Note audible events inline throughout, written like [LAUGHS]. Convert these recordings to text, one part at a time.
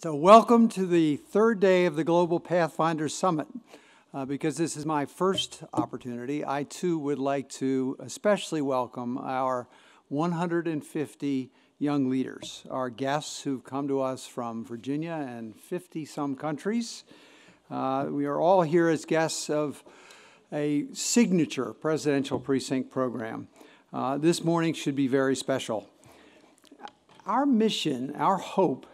So, welcome to the third day of the Global Pathfinder Summit. Uh, because this is my first opportunity, I too would like to especially welcome our 150 young leaders, our guests who've come to us from Virginia and 50 some countries. Uh, we are all here as guests of a signature presidential precinct program. Uh, this morning should be very special. Our mission, our hope,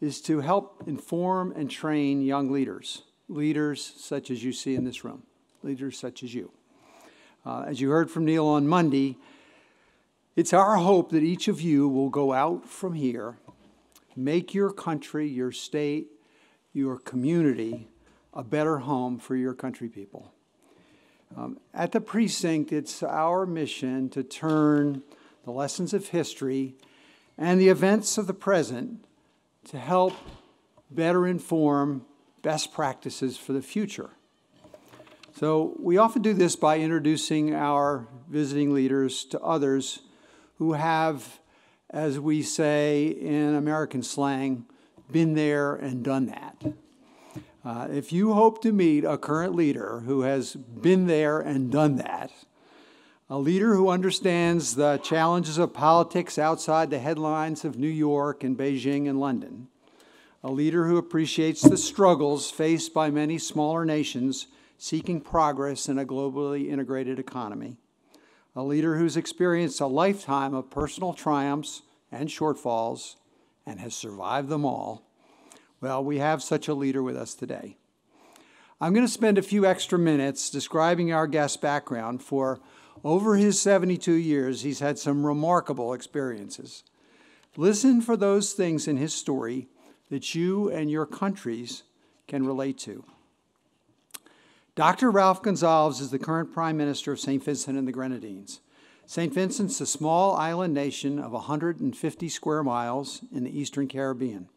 is to help inform and train young leaders, leaders such as you see in this room, leaders such as you. Uh, as you heard from Neil on Monday, it's our hope that each of you will go out from here, make your country, your state, your community a better home for your country people. Um, at the precinct, it's our mission to turn the lessons of history and the events of the present to help better inform best practices for the future. So, we often do this by introducing our visiting leaders to others who have, as we say in American slang, been there and done that. Uh, if you hope to meet a current leader who has been there and done that, a leader who understands the challenges of politics outside the headlines of New York and Beijing and London. A leader who appreciates the struggles faced by many smaller nations seeking progress in a globally integrated economy. A leader who's experienced a lifetime of personal triumphs and shortfalls and has survived them all. Well, we have such a leader with us today. I'm going to spend a few extra minutes describing our guest's background for over his 72 years, he's had some remarkable experiences. Listen for those things in his story that you and your countries can relate to. Dr. Ralph Gonsalves is the current Prime Minister of St. Vincent and the Grenadines. St. Vincent's a small island nation of 150 square miles in the Eastern Caribbean.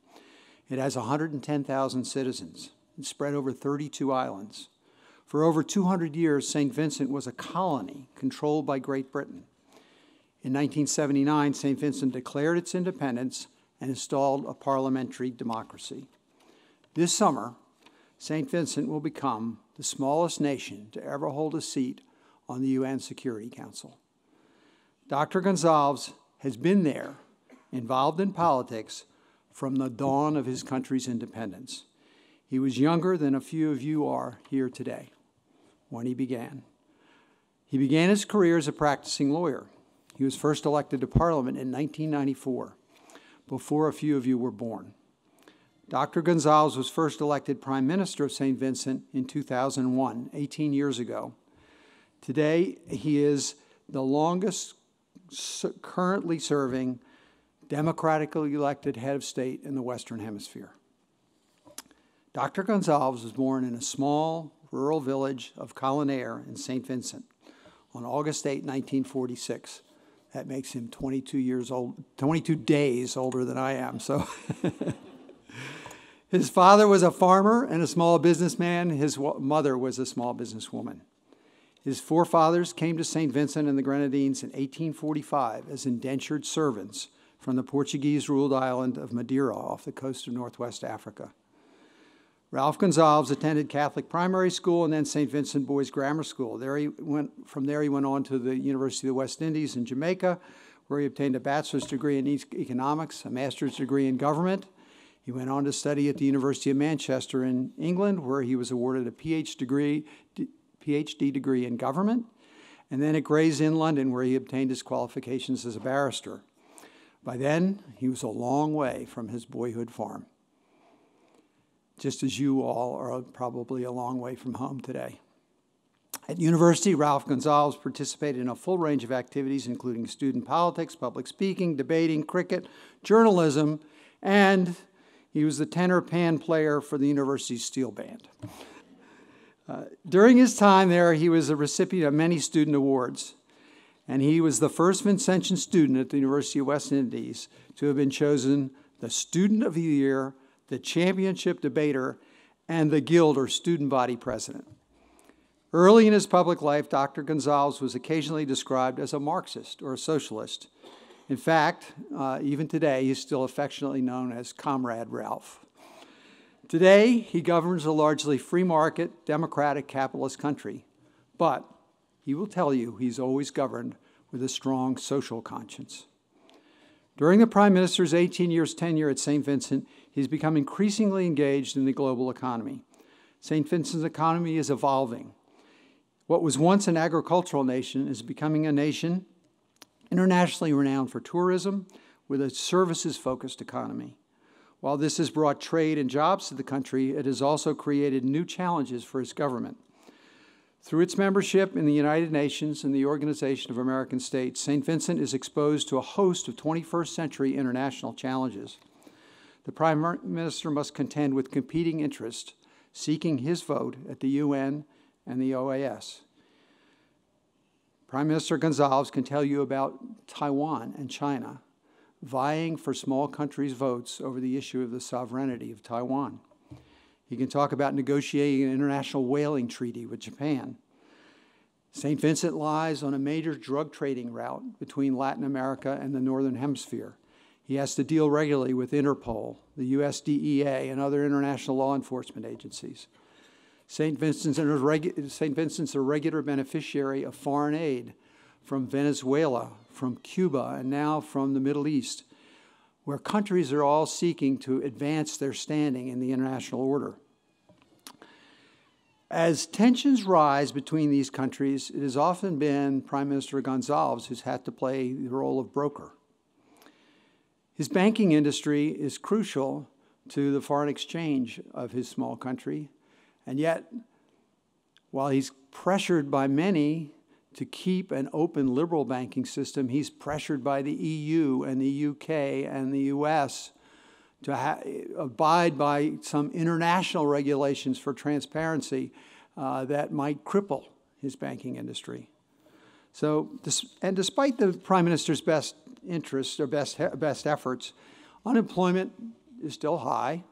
It has 110,000 citizens. It's spread over 32 islands. For over 200 years, St. Vincent was a colony controlled by Great Britain. In 1979, St. Vincent declared its independence and installed a parliamentary democracy. This summer, St. Vincent will become the smallest nation to ever hold a seat on the UN Security Council. Dr. Gonsalves has been there, involved in politics, from the dawn of his country's independence. He was younger than a few of you are here today when he began. He began his career as a practicing lawyer. He was first elected to Parliament in 1994, before a few of you were born. Dr. Gonsalves was first elected Prime Minister of St. Vincent in 2001, 18 years ago. Today, he is the longest currently serving democratically elected head of state in the Western Hemisphere. Dr. Gonsalves was born in a small rural village of Colonarie in St. Vincent on August 8, 1946. That makes him 22 years old, 22 days older than I am. So [LAUGHS] his father was a farmer and a small businessman. His mother was a small businesswoman. His forefathers came to St. Vincent and the Grenadines in 1845 as indentured servants from the Portuguese ruled island of Madeira off the coast of northwest Africa. Ralph Gonsalves attended Catholic primary school and then St. Vincent Boys Grammar School. There he went, from there, he went on to the University of the West Indies in Jamaica, where he obtained a bachelor's degree in economics, a master's degree in government. He went on to study at the University of Manchester in England, where he was awarded a PhD degree, PhD degree in government, and then at Gray's Inn London, where he obtained his qualifications as a barrister. By then, he was a long way from his boyhood farm just as you all are probably a long way from home today. At university, Ralph Gonsalves participated in a full range of activities, including student politics, public speaking, debating, cricket, journalism, and he was the tenor pan player for the university's steel band. Uh, during his time there, he was a recipient of many student awards, and he was the first Vincentian student at the University of West Indies to have been chosen the Student of the Year the championship debater, and the guild or student body president. Early in his public life, Dr. Gonsalves was occasionally described as a Marxist or a socialist. In fact, uh, even today, he's still affectionately known as Comrade Ralph. Today, he governs a largely free market, democratic, capitalist country, but he will tell you he's always governed with a strong social conscience. During the Prime Minister's 18 years tenure at St. Vincent, he's become increasingly engaged in the global economy. St. Vincent's economy is evolving. What was once an agricultural nation is becoming a nation internationally renowned for tourism with a services focused economy. While this has brought trade and jobs to the country, it has also created new challenges for its government. Through its membership in the United Nations and the Organization of American States, St. Vincent is exposed to a host of 21st century international challenges. The Prime Minister must contend with competing interests, seeking his vote at the UN and the OAS. Prime Minister Gonsalves can tell you about Taiwan and China vying for small countries' votes over the issue of the sovereignty of Taiwan. He can talk about negotiating an international whaling treaty with Japan. St. Vincent lies on a major drug trading route between Latin America and the Northern Hemisphere. He has to deal regularly with Interpol, the USDEA, and other international law enforcement agencies. St. Vincent's, St. Vincent's a regular beneficiary of foreign aid from Venezuela, from Cuba, and now from the Middle East, where countries are all seeking to advance their standing in the international order. As tensions rise between these countries, it has often been Prime Minister Gonsalves who's had to play the role of broker. His banking industry is crucial to the foreign exchange of his small country, and yet, while he's pressured by many to keep an open liberal banking system, he's pressured by the EU and the UK and the US to abide by some international regulations for transparency uh, that might cripple his banking industry. So, and despite the Prime Minister's best interests or best, best efforts, unemployment is still high,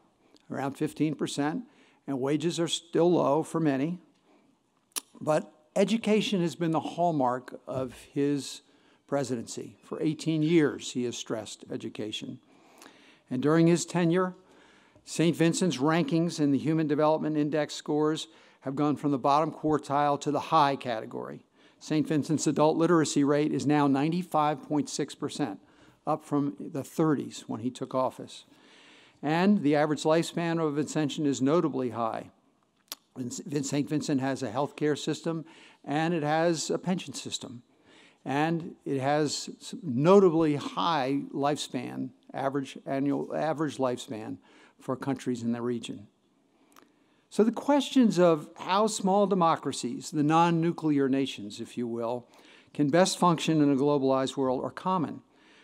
around 15%, and wages are still low for many. But education has been the hallmark of his presidency. For 18 years, he has stressed education. And during his tenure, St. Vincent's rankings in the Human Development Index scores have gone from the bottom quartile to the high category. St. Vincent's adult literacy rate is now 95.6%, up from the 30s when he took office. And the average lifespan of Vincentian is notably high. St. Vincent has a healthcare system and it has a pension system. And it has notably high lifespan, average annual average lifespan for countries in the region. So the questions of how small democracies, the non-nuclear nations, if you will, can best function in a globalized world are common.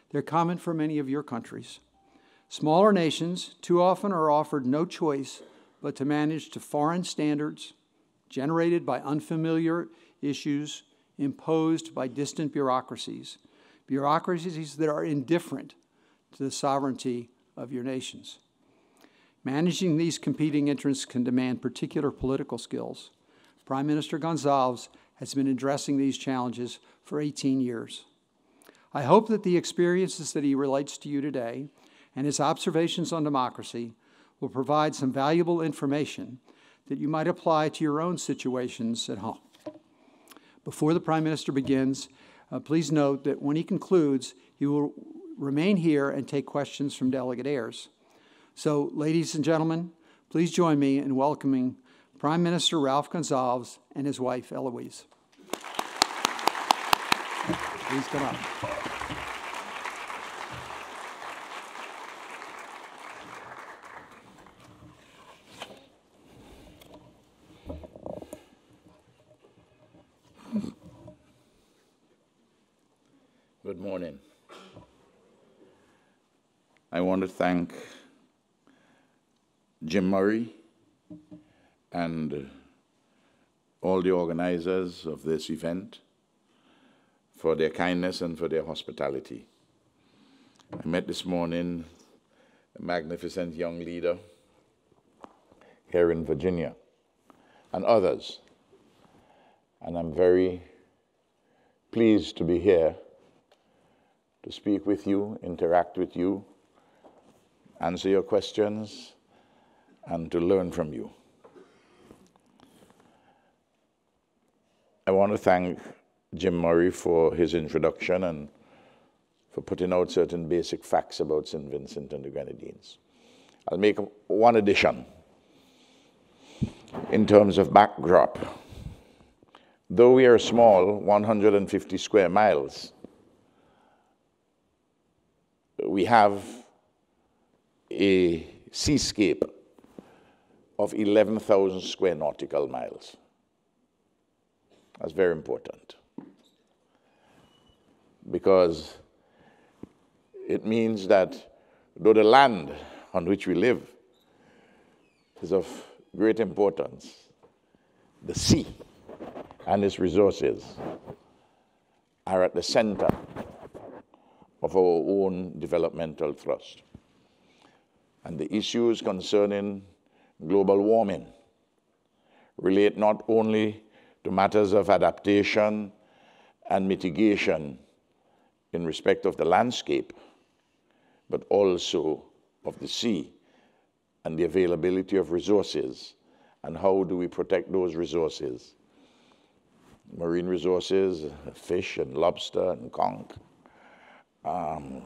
They're common for many of your countries. Smaller nations too often are offered no choice but to manage to foreign standards generated by unfamiliar issues imposed by distant bureaucracies, bureaucracies that are indifferent to the sovereignty of your nations. Managing these competing interests can demand particular political skills. Prime Minister Gonsalves has been addressing these challenges for 18 years. I hope that the experiences that he relates to you today and his observations on democracy will provide some valuable information that you might apply to your own situations at home. Before the Prime Minister begins, uh, please note that when he concludes, he will remain here and take questions from delegate heirs. So, ladies and gentlemen, please join me in welcoming Prime Minister Ralph Gonsalves and his wife, Eloise. Please come up. Good morning. I want to thank Jim Murray and uh, all the organizers of this event for their kindness and for their hospitality. I met this morning a magnificent young leader here in Virginia and others. And I'm very pleased to be here to speak with you, interact with you, answer your questions, and to learn from you. I want to thank Jim Murray for his introduction and for putting out certain basic facts about St. Vincent and the Grenadines. I'll make one addition in terms of backdrop. Though we are small, 150 square miles, we have a seascape of 11,000 square nautical miles. That's very important because it means that though the land on which we live is of great importance, the sea and its resources are at the center of our own developmental thrust. And the issues concerning global warming relate not only to matters of adaptation and mitigation in respect of the landscape, but also of the sea and the availability of resources and how do we protect those resources. Marine resources, fish and lobster and conch, um,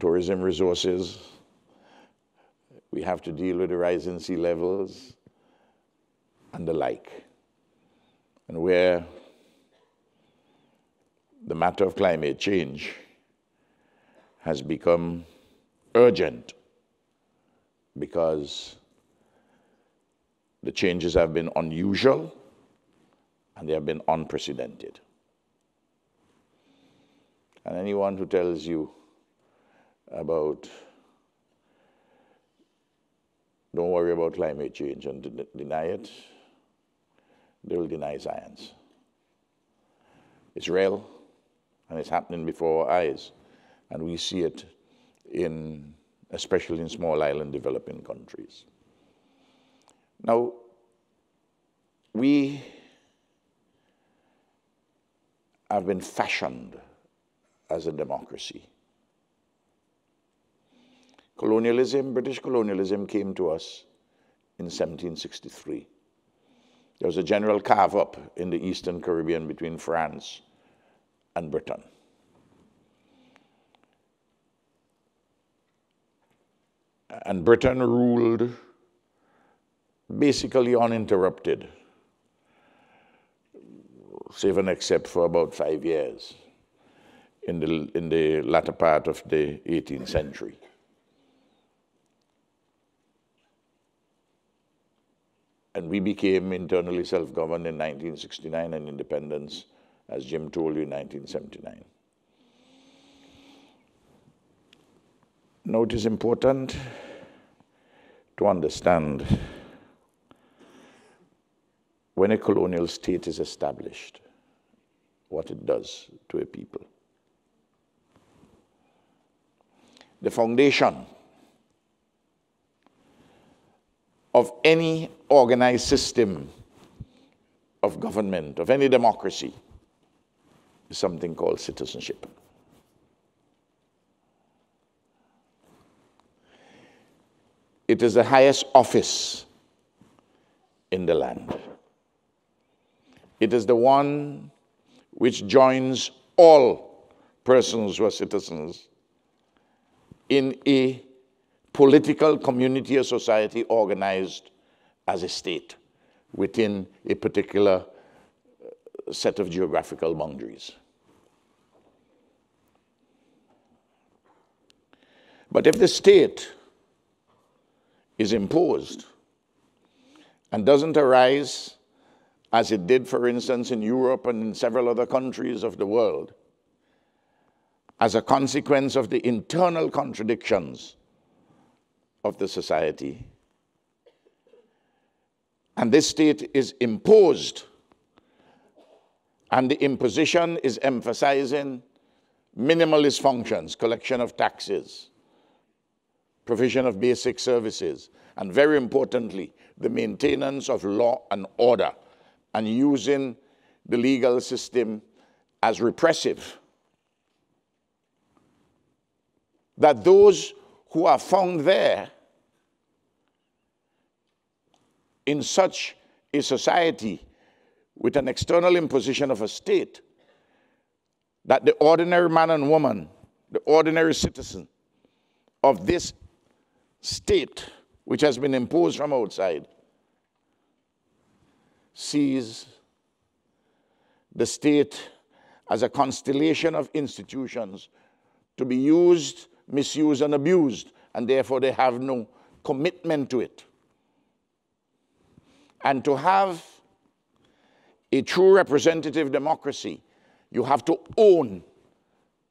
tourism resources. We have to deal with the rising sea levels and the like. And where the matter of climate change has become urgent because the changes have been unusual and they have been unprecedented. And anyone who tells you about don't worry about climate change and de deny it, they will deny science. It's real and it's happening before our eyes. And we see it in, especially in small island developing countries. Now, we have been fashioned as a democracy. Colonialism, British colonialism came to us in 1763. There was a general carve up in the Eastern Caribbean between France and Britain. And Britain ruled basically uninterrupted, save and except for about five years in the, in the latter part of the 18th century. And we became internally self-governed in 1969 and independence, as Jim told you, in 1979. Now it is important to understand when a colonial state is established, what it does to a people. the foundation of any organized system of government, of any democracy, is something called citizenship. It is the highest office in the land. It is the one which joins all persons who are citizens in a political community or society organized as a state within a particular uh, set of geographical boundaries. But if the state is imposed and doesn't arise as it did, for instance, in Europe and in several other countries of the world, as a consequence of the internal contradictions of the society. And this state is imposed, and the imposition is emphasizing minimalist functions, collection of taxes, provision of basic services, and very importantly, the maintenance of law and order, and using the legal system as repressive that those who are found there in such a society with an external imposition of a state, that the ordinary man and woman, the ordinary citizen of this state, which has been imposed from outside, sees the state as a constellation of institutions to be used, misused, and abused, and therefore they have no commitment to it. And to have a true representative democracy, you have to own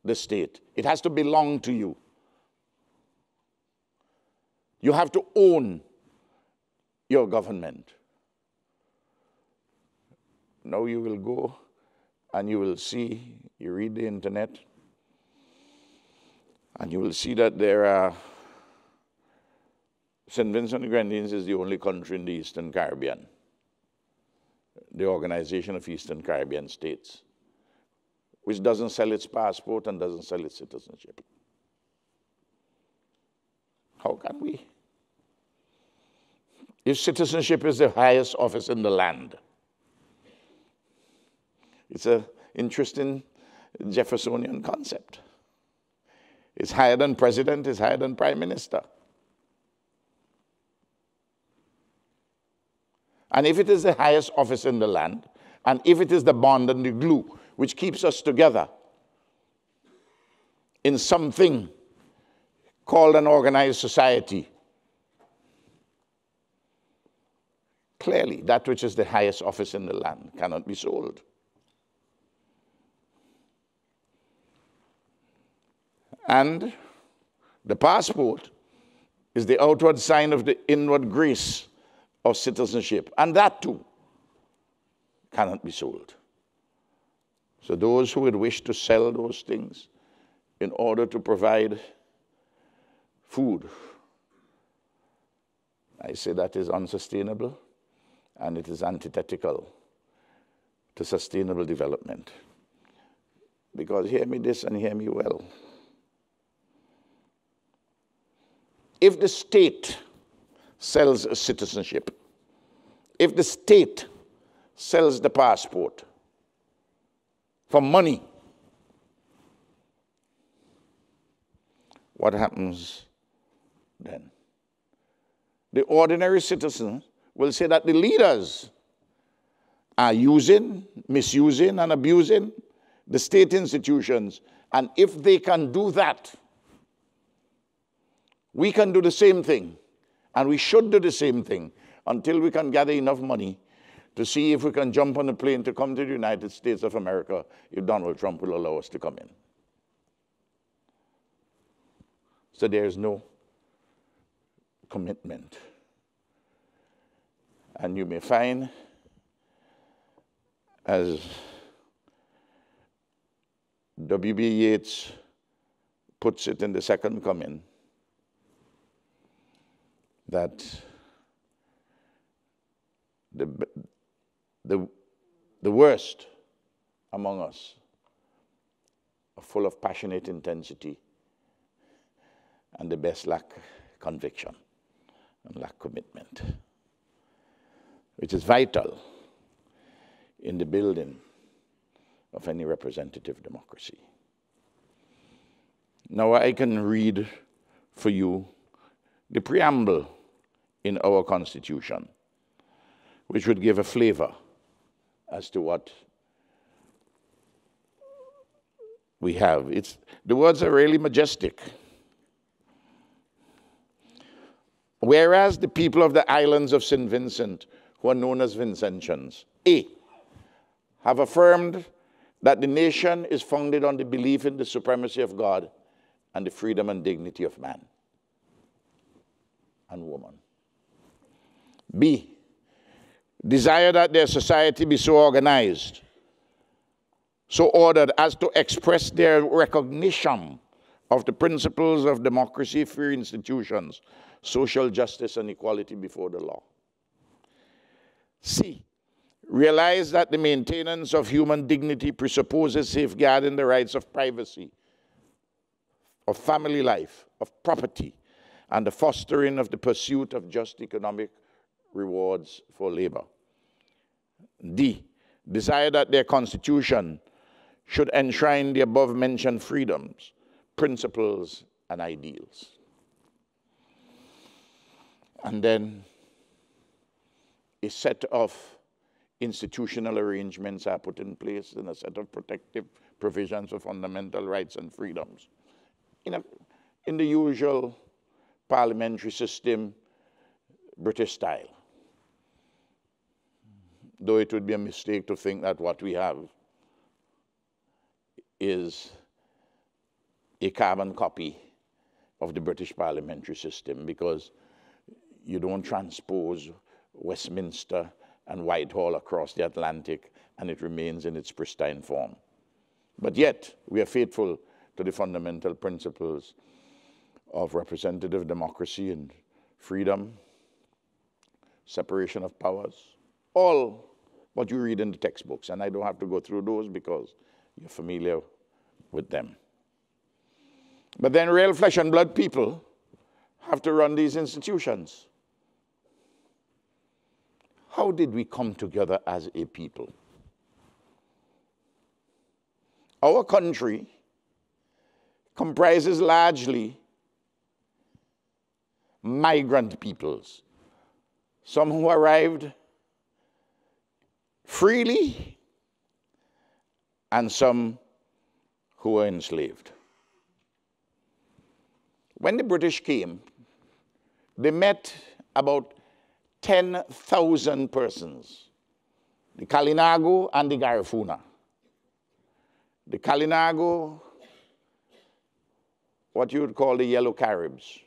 the state. It has to belong to you. You have to own your government. Now you will go and you will see, you read the internet, and you will see that there are, St. Vincent and the Grenadines is the only country in the Eastern Caribbean, the Organization of Eastern Caribbean States, which doesn't sell its passport and doesn't sell its citizenship. How can we? If citizenship is the highest office in the land, it's an interesting Jeffersonian concept. It's higher than president, it's higher than prime minister. And if it is the highest office in the land, and if it is the bond and the glue which keeps us together in something called an organized society, clearly that which is the highest office in the land cannot be sold. And the passport is the outward sign of the inward grace of citizenship. And that too cannot be sold. So those who would wish to sell those things in order to provide food, I say that is unsustainable and it is antithetical to sustainable development. Because hear me this and hear me well. If the state sells a citizenship, if the state sells the passport for money, what happens then? The ordinary citizen will say that the leaders are using, misusing, and abusing the state institutions. And if they can do that, we can do the same thing, and we should do the same thing until we can gather enough money to see if we can jump on a plane to come to the United States of America if Donald Trump will allow us to come in. So there is no commitment. And you may find, as W.B. Yeats puts it in the second coming, that the, the, the worst among us are full of passionate intensity, and the best lack conviction and lack commitment, which is vital in the building of any representative democracy. Now, I can read for you the preamble in our Constitution, which would give a flavor as to what we have. It's, the words are really majestic. Whereas the people of the islands of St. Vincent, who are known as Vincentians, A, have affirmed that the nation is founded on the belief in the supremacy of God and the freedom and dignity of man and woman. B, desire that their society be so organized, so ordered as to express their recognition of the principles of democracy, free institutions, social justice, and equality before the law. C, realize that the maintenance of human dignity presupposes safeguarding the rights of privacy, of family life, of property, and the fostering of the pursuit of just economic rewards for labor. D, desire that their constitution should enshrine the above mentioned freedoms, principles, and ideals. And then a set of institutional arrangements are put in place and a set of protective provisions for fundamental rights and freedoms. In, a, in the usual parliamentary system, British style. Though it would be a mistake to think that what we have is a carbon copy of the British parliamentary system because you don't transpose Westminster and Whitehall across the Atlantic and it remains in its pristine form. But yet, we are faithful to the fundamental principles of representative democracy and freedom, separation of powers, all what you read in the textbooks. And I don't have to go through those because you're familiar with them. But then real flesh and blood people have to run these institutions. How did we come together as a people? Our country comprises largely migrant peoples, some who arrived freely and some who were enslaved. When the British came, they met about 10,000 persons, the Kalinago and the Garifuna. The Kalinago, what you would call the Yellow Caribs,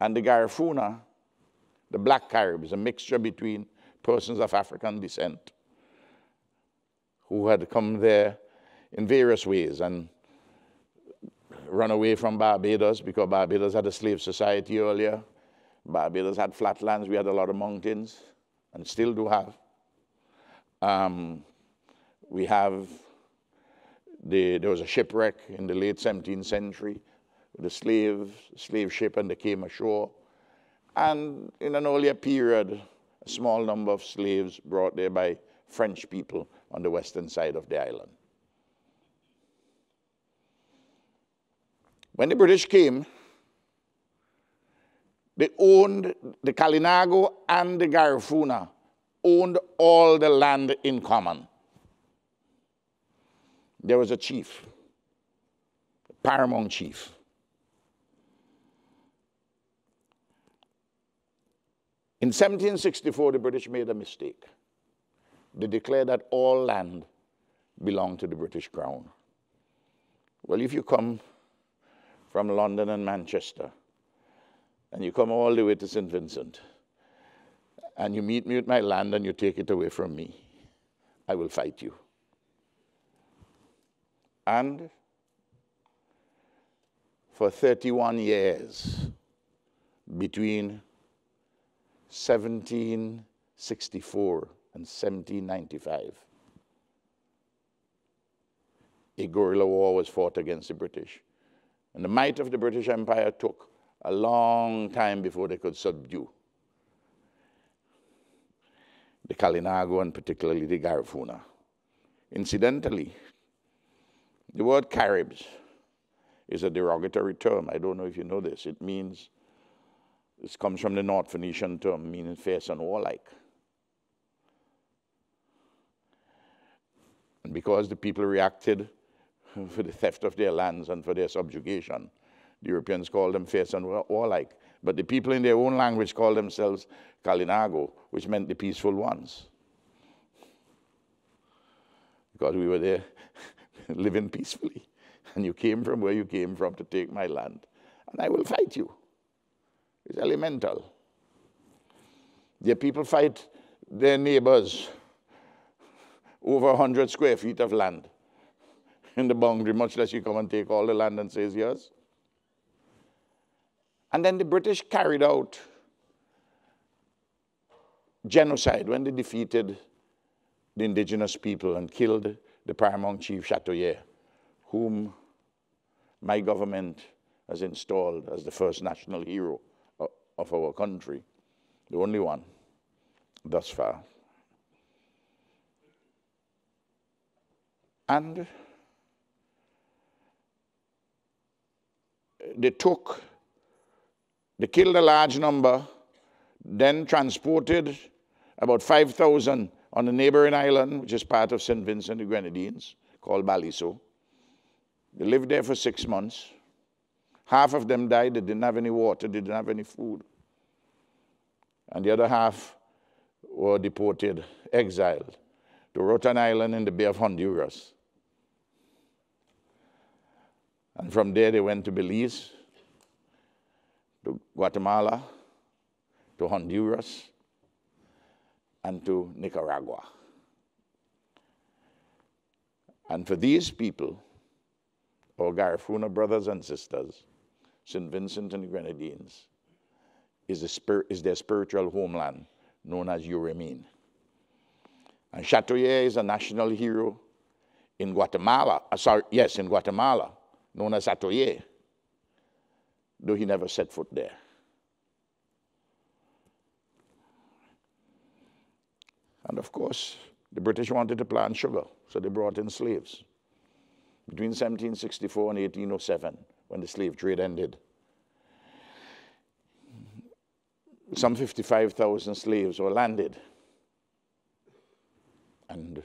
and the Garifuna, the Black Caribs, a mixture between persons of African descent who had come there in various ways and run away from Barbados because Barbados had a slave society earlier. Barbados had flatlands, we had a lot of mountains, and still do have. Um, we have, the, there was a shipwreck in the late 17th century a slave, slave ship, and they came ashore. And in an earlier period, a small number of slaves brought there by French people on the western side of the island. When the British came, they owned the Kalinago and the Garifuna, owned all the land in common. There was a chief, a paramount chief. In 1764, the British made a mistake. They declared that all land belonged to the British Crown. Well, if you come from London and Manchester, and you come all the way to St. Vincent, and you meet me with my land and you take it away from me, I will fight you. And for 31 years, between 1764 and 1795, a guerrilla war was fought against the British. And the might of the British Empire took a long time before they could subdue the Kalinago and particularly the Garifuna. Incidentally, the word Caribs is a derogatory term. I don't know if you know this. It means, this comes from the North Phoenician term meaning fierce and warlike. And because the people reacted [LAUGHS] for the theft of their lands and for their subjugation. The Europeans called them fierce and warlike. But the people in their own language called themselves Kalinago, which meant the peaceful ones. Because we were there [LAUGHS] living peacefully. And you came from where you came from to take my land. And I will fight you. It's elemental. The people fight their neighbors over 100 square feet of land in the boundary, much less you come and take all the land and say it's yours. And then the British carried out genocide when they defeated the indigenous people and killed the paramount chief Chatoyer, whom my government has installed as the first national hero of our country, the only one thus far. And they took, they killed a large number, then transported about 5,000 on a neighboring island, which is part of St. Vincent and the Grenadines, called Balliceaux. They lived there for six months. Half of them died. They didn't have any water. They didn't have any food. And the other half were deported, exiled to Roatan Island in the Bay of Honduras. And from there they went to Belize, to Guatemala, to Honduras, and to Nicaragua. And for these people, our Garifuna brothers and sisters, St. Vincent and the Grenadines, is, spirit, is their spiritual homeland known as Yurumein. And Chatoyer is a national hero in Guatemala, uh, sorry, yes, in Guatemala, known as Atoye, though he never set foot there. And of course, the British wanted to plant sugar, so they brought in slaves. Between 1764 and 1807, when the slave trade ended, some 55,000 slaves were landed, and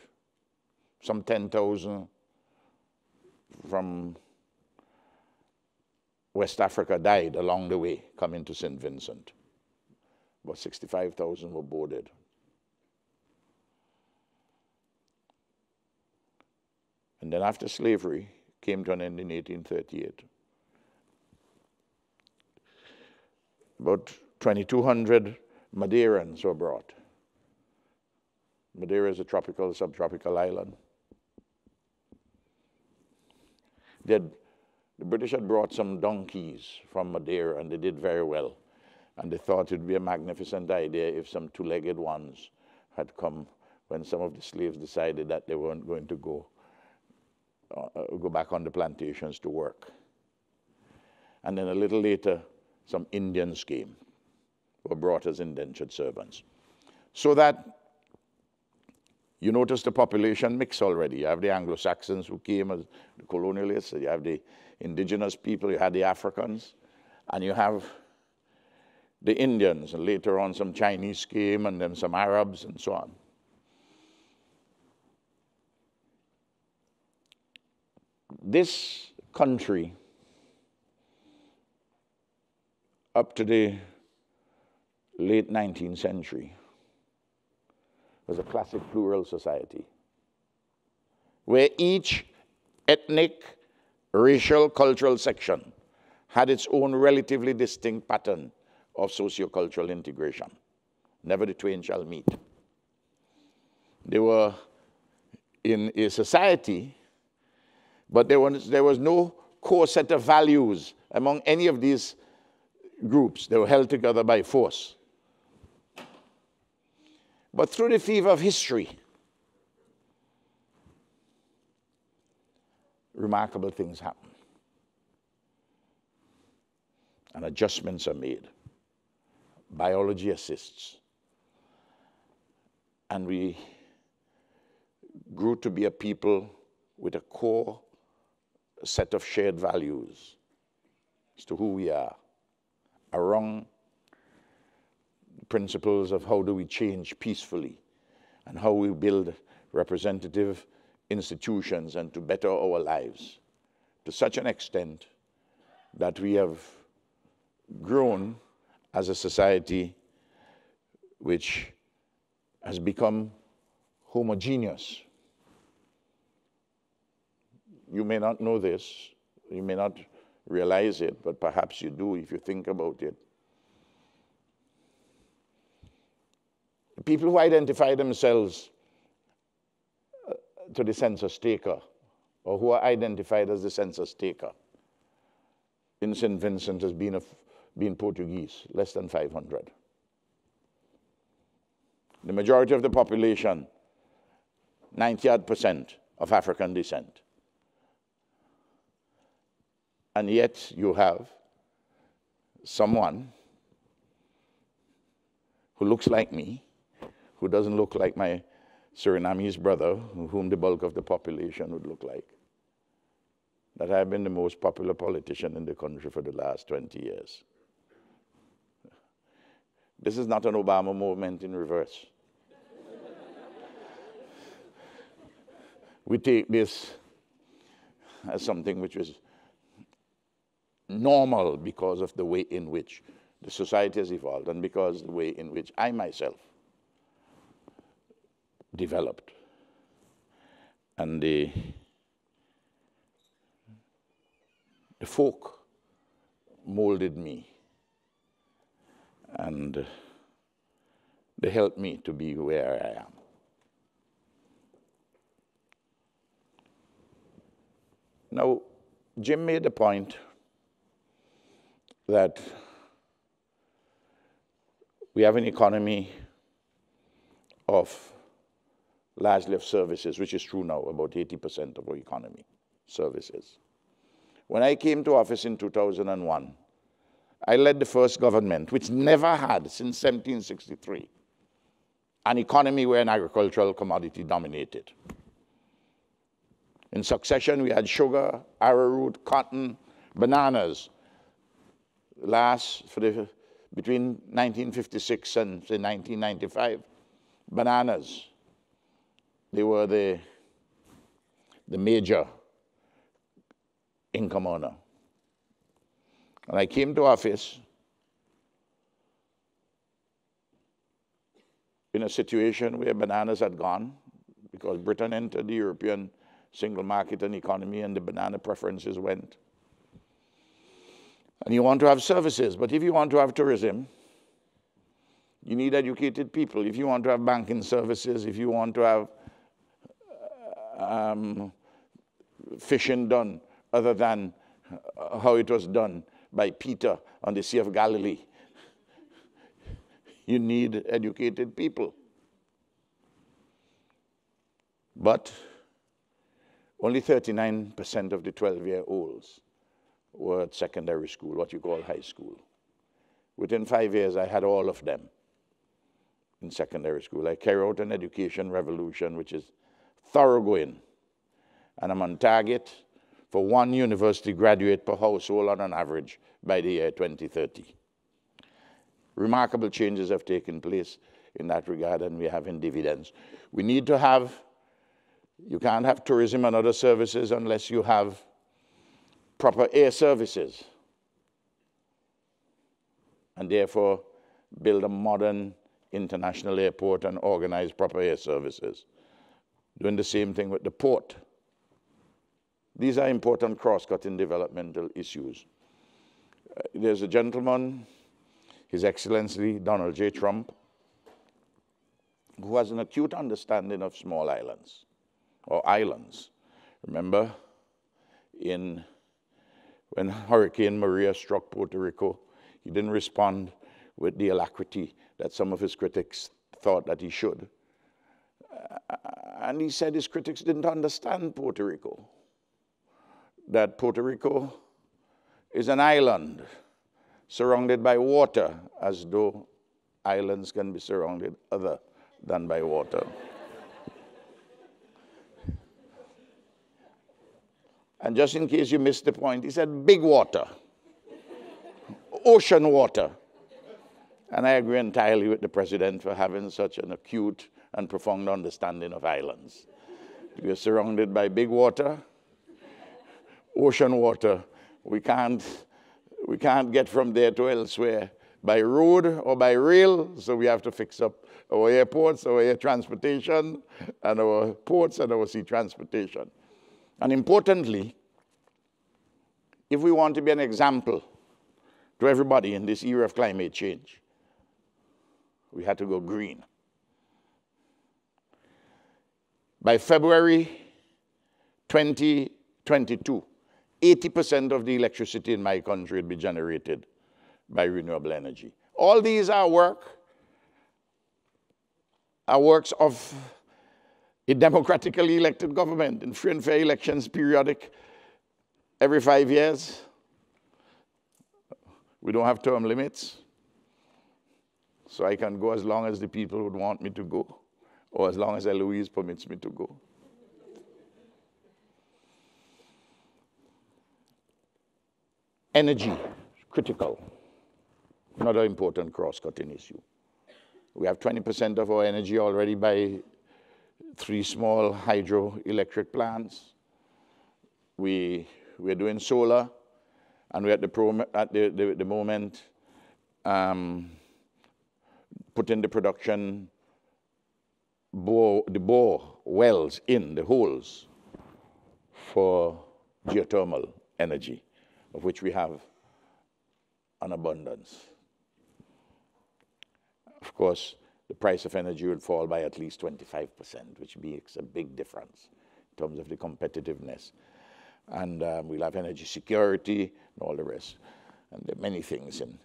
some 10,000 from West Africa died along the way coming to St. Vincent. About 65,000 were boarded. And then after slavery came to an end in 1838, about 2,200 Madeirans were brought. Madeira is a tropical, subtropical island. Had, the British had brought some donkeys from Madeira and they did very well. And they thought it would be a magnificent idea if some two legged ones had come when some of the slaves decided that they weren't going to go uh, go back on the plantations to work. And then a little later, some Indians came, were brought as indentured servants. So that you notice the population mix already. You have the Anglo-Saxons who came as the colonialists, you have the indigenous people, you have the Africans, and you have the Indians, and later on some Chinese came, and then some Arabs, and so on. this country, up to the late 19th century, was a classic plural society where each ethnic, racial, cultural section had its own relatively distinct pattern of sociocultural integration. Never the twain shall meet. They were in a society but there was, there was no core set of values among any of these groups. They were held together by force. But through the fever of history, remarkable things happen. And adjustments are made. Biology assists. And we grew to be a people with a core set of shared values as to who we are around principles of how do we change peacefully and how we build representative institutions and to better our lives to such an extent that we have grown as a society which has become homogeneous you may not know this, you may not realize it, but perhaps you do if you think about it. People who identify themselves uh, to the census taker, or who are identified as the census taker, in St. Vincent as being, a, being Portuguese, less than 500. The majority of the population, 90 odd percent of African descent. And yet you have someone who looks like me, who doesn't look like my Surinamese brother, whom the bulk of the population would look like, that I've been the most popular politician in the country for the last 20 years. This is not an Obama movement in reverse. we take this as something which is normal because of the way in which the society has evolved and because the way in which I myself developed. And the, the folk molded me and they helped me to be where I am. Now, Jim made the point that we have an economy of largely of services, which is true now, about 80% of our economy, services. When I came to office in 2001, I led the first government, which never had, since 1763, an economy where an agricultural commodity dominated. In succession, we had sugar, arrowroot, cotton, bananas. Last, for the, between 1956 and say, 1995, bananas. They were the, the major income earner. And I came to office in a situation where bananas had gone because Britain entered the European single market and economy and the banana preferences went. And you want to have services, but if you want to have tourism, you need educated people. If you want to have banking services, if you want to have um, fishing done other than how it was done by Peter on the Sea of Galilee. [LAUGHS] You need educated people. But only 39% of the 12 year olds were at secondary school, what you call high school. Within five years, I had all of them in secondary school. I carried out an education revolution which is thoroughgoing, and I'm on target for one university graduate per household on an average by the year 2030. Remarkable changes have taken place in that regard, and we're having dividends. We need to have, you can't have tourism and other services unless you have proper air services. And therefore, build a modern international airport and organize proper air services. Doing the same thing with the port. These are important cross-cutting developmental issues. Uh, there's a gentleman, His Excellency Donald J. Trump, who has an acute understanding of small islands, or islands. Remember, in, when Hurricane Maria struck Puerto Rico, he didn't respond with the alacrity that some of his critics thought that he should. And he said his critics didn't understand Puerto Rico that Puerto Rico is an island surrounded by water, as though islands can be surrounded other than by water. and just in case you missed the point, he said big water, ocean water. And I agree entirely with the president for having such an acute and profound understanding of islands. We are surrounded by big water, ocean water. We can't, we can't get from there to elsewhere by road or by rail, so we have to fix up our airports, our air transportation, and our ports and our sea transportation. And importantly, if we want to be an example to everybody in this era of climate change, we had to go green. By February 2022, 80% of the electricity in my country will be generated by renewable energy. All these are work, are works of a democratically elected government in free and fair elections periodic every five years. We don't have term limits. So I can go as long as the people would want me to go, or as long as Eloise permits me to go. Energy, critical. Another important cross-cutting issue. We have 20% of our energy already by three small hydroelectric plants. We, we're doing solar, and we're at the, pro, at the, the, the moment um, putting the production bore, the bore wells in, the holes, for geothermal energy, of which we have an abundance. Of course, the price of energy will fall by at least 25%, which makes a big difference in terms of the competitiveness. And um, we'll have energy security and all the rest. And there are many things. And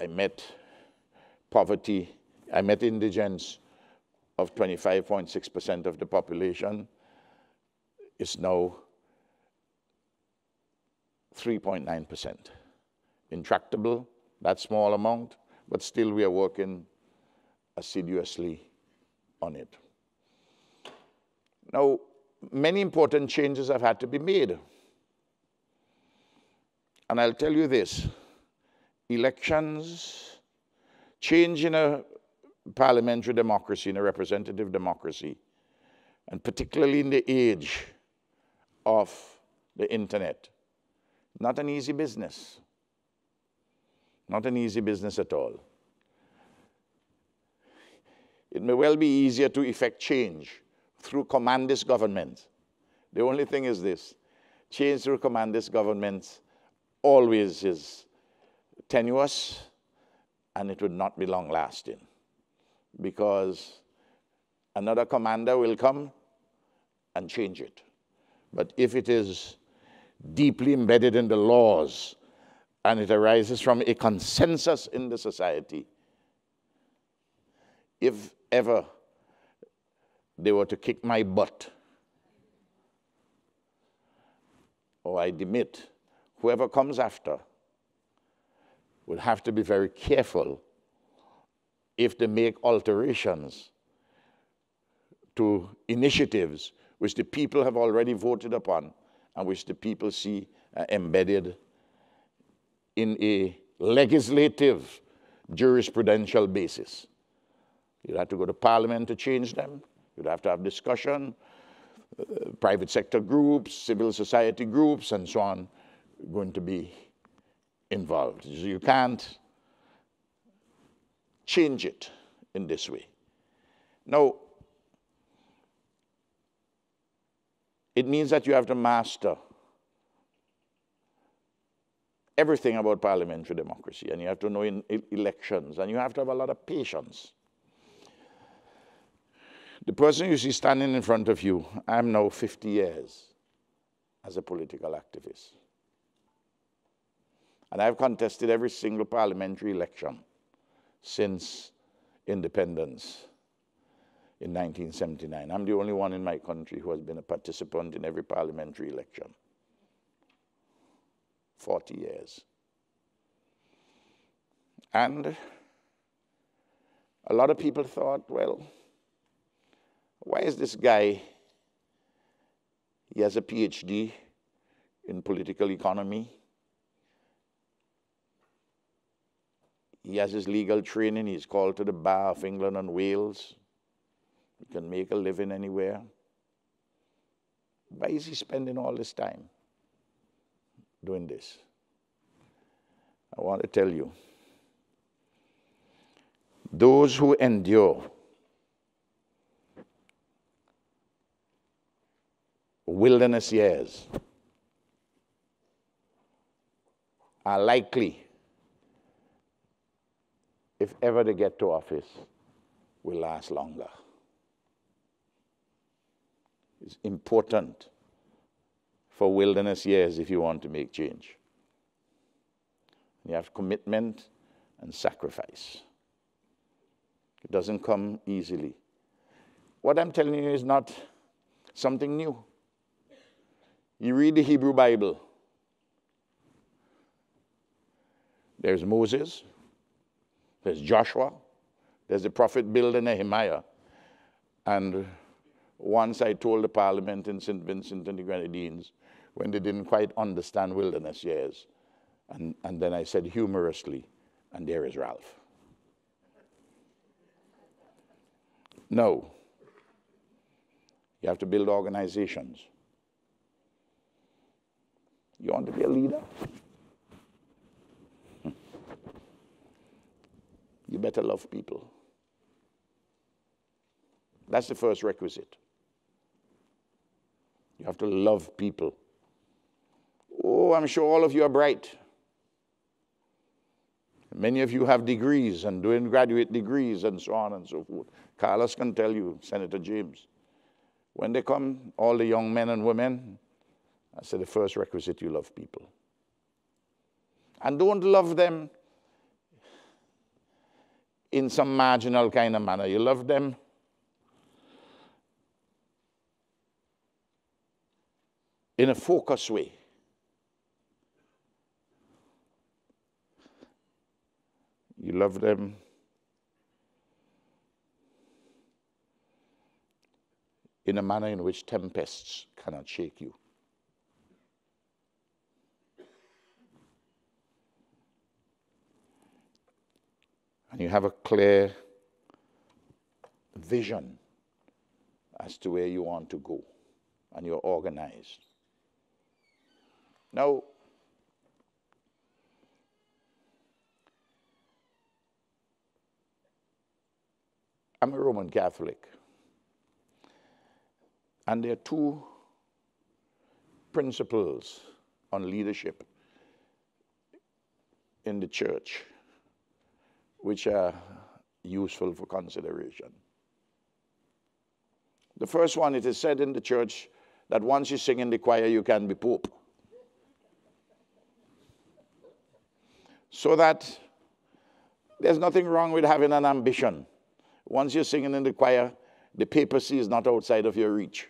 I met poverty, I met indigence of 25.6% of the population. is now 3.9%. Intractable, that small amount, but still we are working assiduously on it. Now, many important changes have had to be made. And I'll tell you this elections, change in a parliamentary democracy, in a representative democracy, and particularly in the age of the internet, not an easy business. Not an easy business at all. It may well be easier to effect change through commandist government. The only thing is this change through commandist government always is tenuous and it would not be long lasting because another commander will come and change it. But if it is deeply embedded in the laws and it arises from a consensus in the society, if ever they were to kick my butt, or I demit, whoever comes after would have to be very careful if they make alterations to initiatives which the people have already voted upon and which the people see uh, embedded in a legislative jurisprudential basis. You'd have to go to parliament to change them. You'd have to have discussion, uh, private sector groups, civil society groups, and so on, going to be involved. You can't change it in this way. Now, it means that you have to master everything about parliamentary democracy, and you have to know in elections, and you have to have a lot of patience. The person you see standing in front of you, I'm now 50 years as a political activist. And I've contested every single parliamentary election since independence in 1979. I'm the only one in my country who has been a participant in every parliamentary election. 40 years. And a lot of people thought, well, why is this guy, he has a PhD in political economy, he has his legal training, he's called to the Bar of England and Wales, he can make a living anywhere. Why is he spending all this time? doing this. I want to tell you those who endure wilderness years are likely, if ever they get to office, will last longer. It's important for wilderness years if you want to make change. You have commitment and sacrifice. It doesn't come easily. What I'm telling you is not something new. You read the Hebrew Bible. There's Moses, there's Joshua, there's the prophet and Nehemiah. And once I told the parliament in St. Vincent and the Grenadines, when they didn't quite understand wilderness years, and, and then I said humorously, and there is Ralph. No. You have to build organizations. You want to be a leader? You better love people. That's the first requisite. You have to love people. Oh, I'm sure all of you are bright. Many of you have degrees and doing graduate degrees and so on and so forth. Carlos can tell you, Senator James. When they come, all the young men and women, I said the first requisite you love people. And don't love them in some marginal kind of manner. You love them in a focused way. You love them in a manner in which tempests cannot shake you. And you have a clear vision as to where you want to go, and you're organized. Now, I'm a Roman Catholic. And there are two principles on leadership in the church which are useful for consideration. The first one, it is said in the church that once you sing in the choir, you can be pope. So that there's nothing wrong with having an ambition. Once you're singing in the choir, the papacy is not outside of your reach.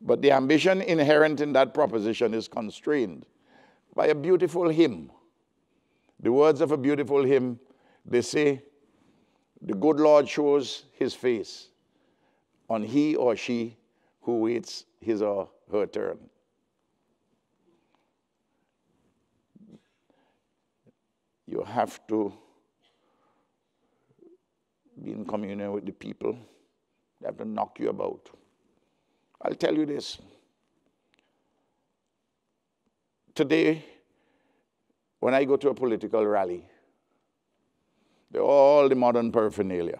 But the ambition inherent in that proposition is constrained by a beautiful hymn. The words of a beautiful hymn, they say, The good Lord shows his face on he or she who waits his or her turn. You have to be in communion with the people. They have to knock you about. I'll tell you this. Today, when I go to a political rally, all the modern paraphernalia,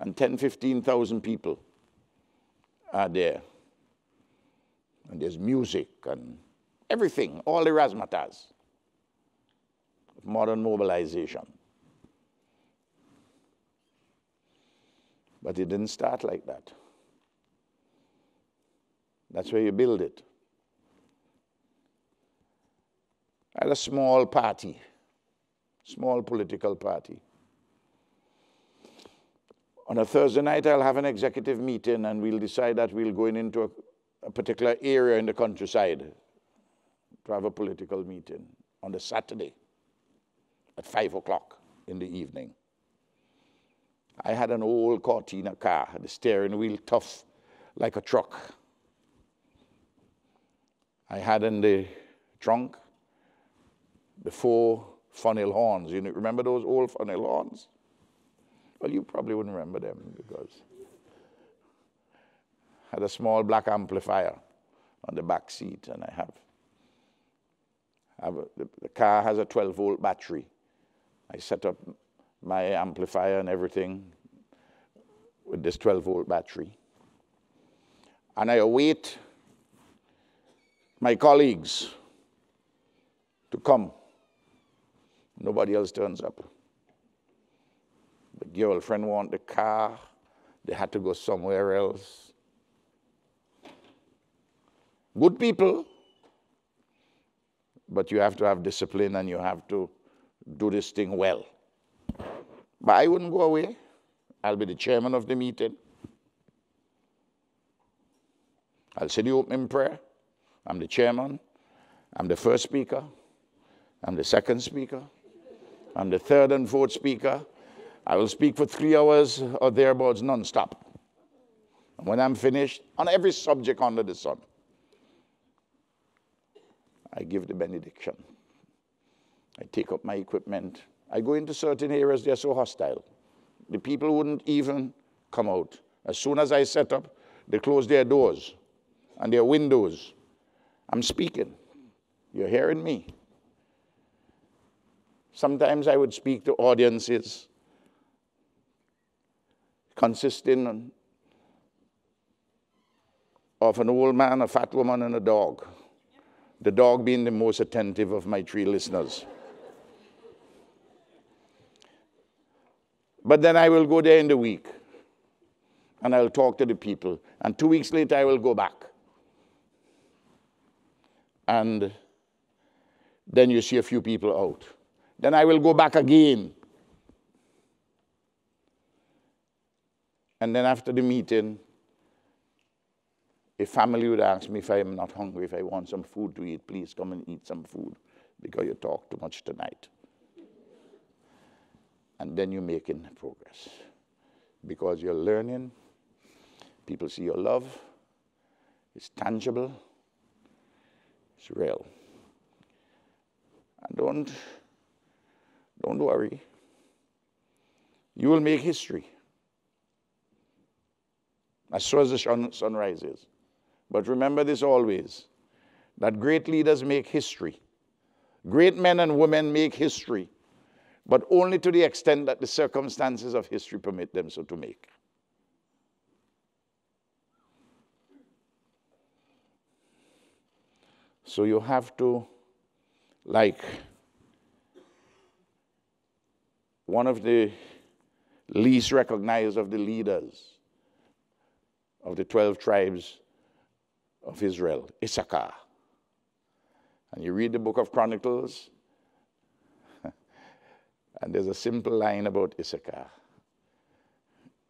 and 10, 15,000 people are there. And there's music and everything, all the razzmatazz of modern mobilization. But it didn't start like that. That's where you build it. Had a small party, small political party. On a Thursday night, I'll have an executive meeting and we'll decide that we'll go in into a, a particular area in the countryside to have a political meeting on the Saturday at 5 o'clock in the evening. I had an old Cortina car, the steering wheel tough like a truck. I had in the trunk the four funnel horns. You remember those old funnel horns? Well, you probably wouldn't remember them because I had a small black amplifier on the back seat, and I have, have a, the, the car has a 12 volt battery. I set up my amplifier and everything with this 12 volt battery. And I await my colleagues to come. Nobody else turns up. The girlfriend want the car. They had to go somewhere else. Good people, but you have to have discipline and you have to do this thing well. But I wouldn't go away. I'll be the chairman of the meeting. I'll say the opening prayer. I'm the chairman. I'm the first speaker, I'm the second speaker, I'm the third and fourth speaker. I will speak for three hours or thereabouts non-stop. And when I'm finished, on every subject under the sun, I give the benediction. I take up my equipment. I go into certain areas, they're so hostile. The people wouldn't even come out. As soon as I set up, they close their doors and their windows. I'm speaking. You're hearing me. Sometimes I would speak to audiences consisting of an old man, a fat woman, and a dog. The dog being the most attentive of my three listeners. But then I will go there in the week and I'll talk to the people. And two weeks later, I will go back. And then you see a few people out. Then I will go back again. And then after the meeting, a family would ask me if I am not hungry, if I want some food to eat, please come and eat some food because you talk too much tonight. And then you're making progress because you're learning. People see your love, it's tangible, it's real. And don't, don't worry. You will make history as soon as the sun, rises. But remember this always that great leaders make history. Great men and women make history, but only to the extent that the circumstances of history permit them so to make. So you have to, like one of the least recognized of the leaders of the 12 tribes of Israel, Issachar. And you read the book of Chronicles, [LAUGHS] and there's a simple line about Issachar.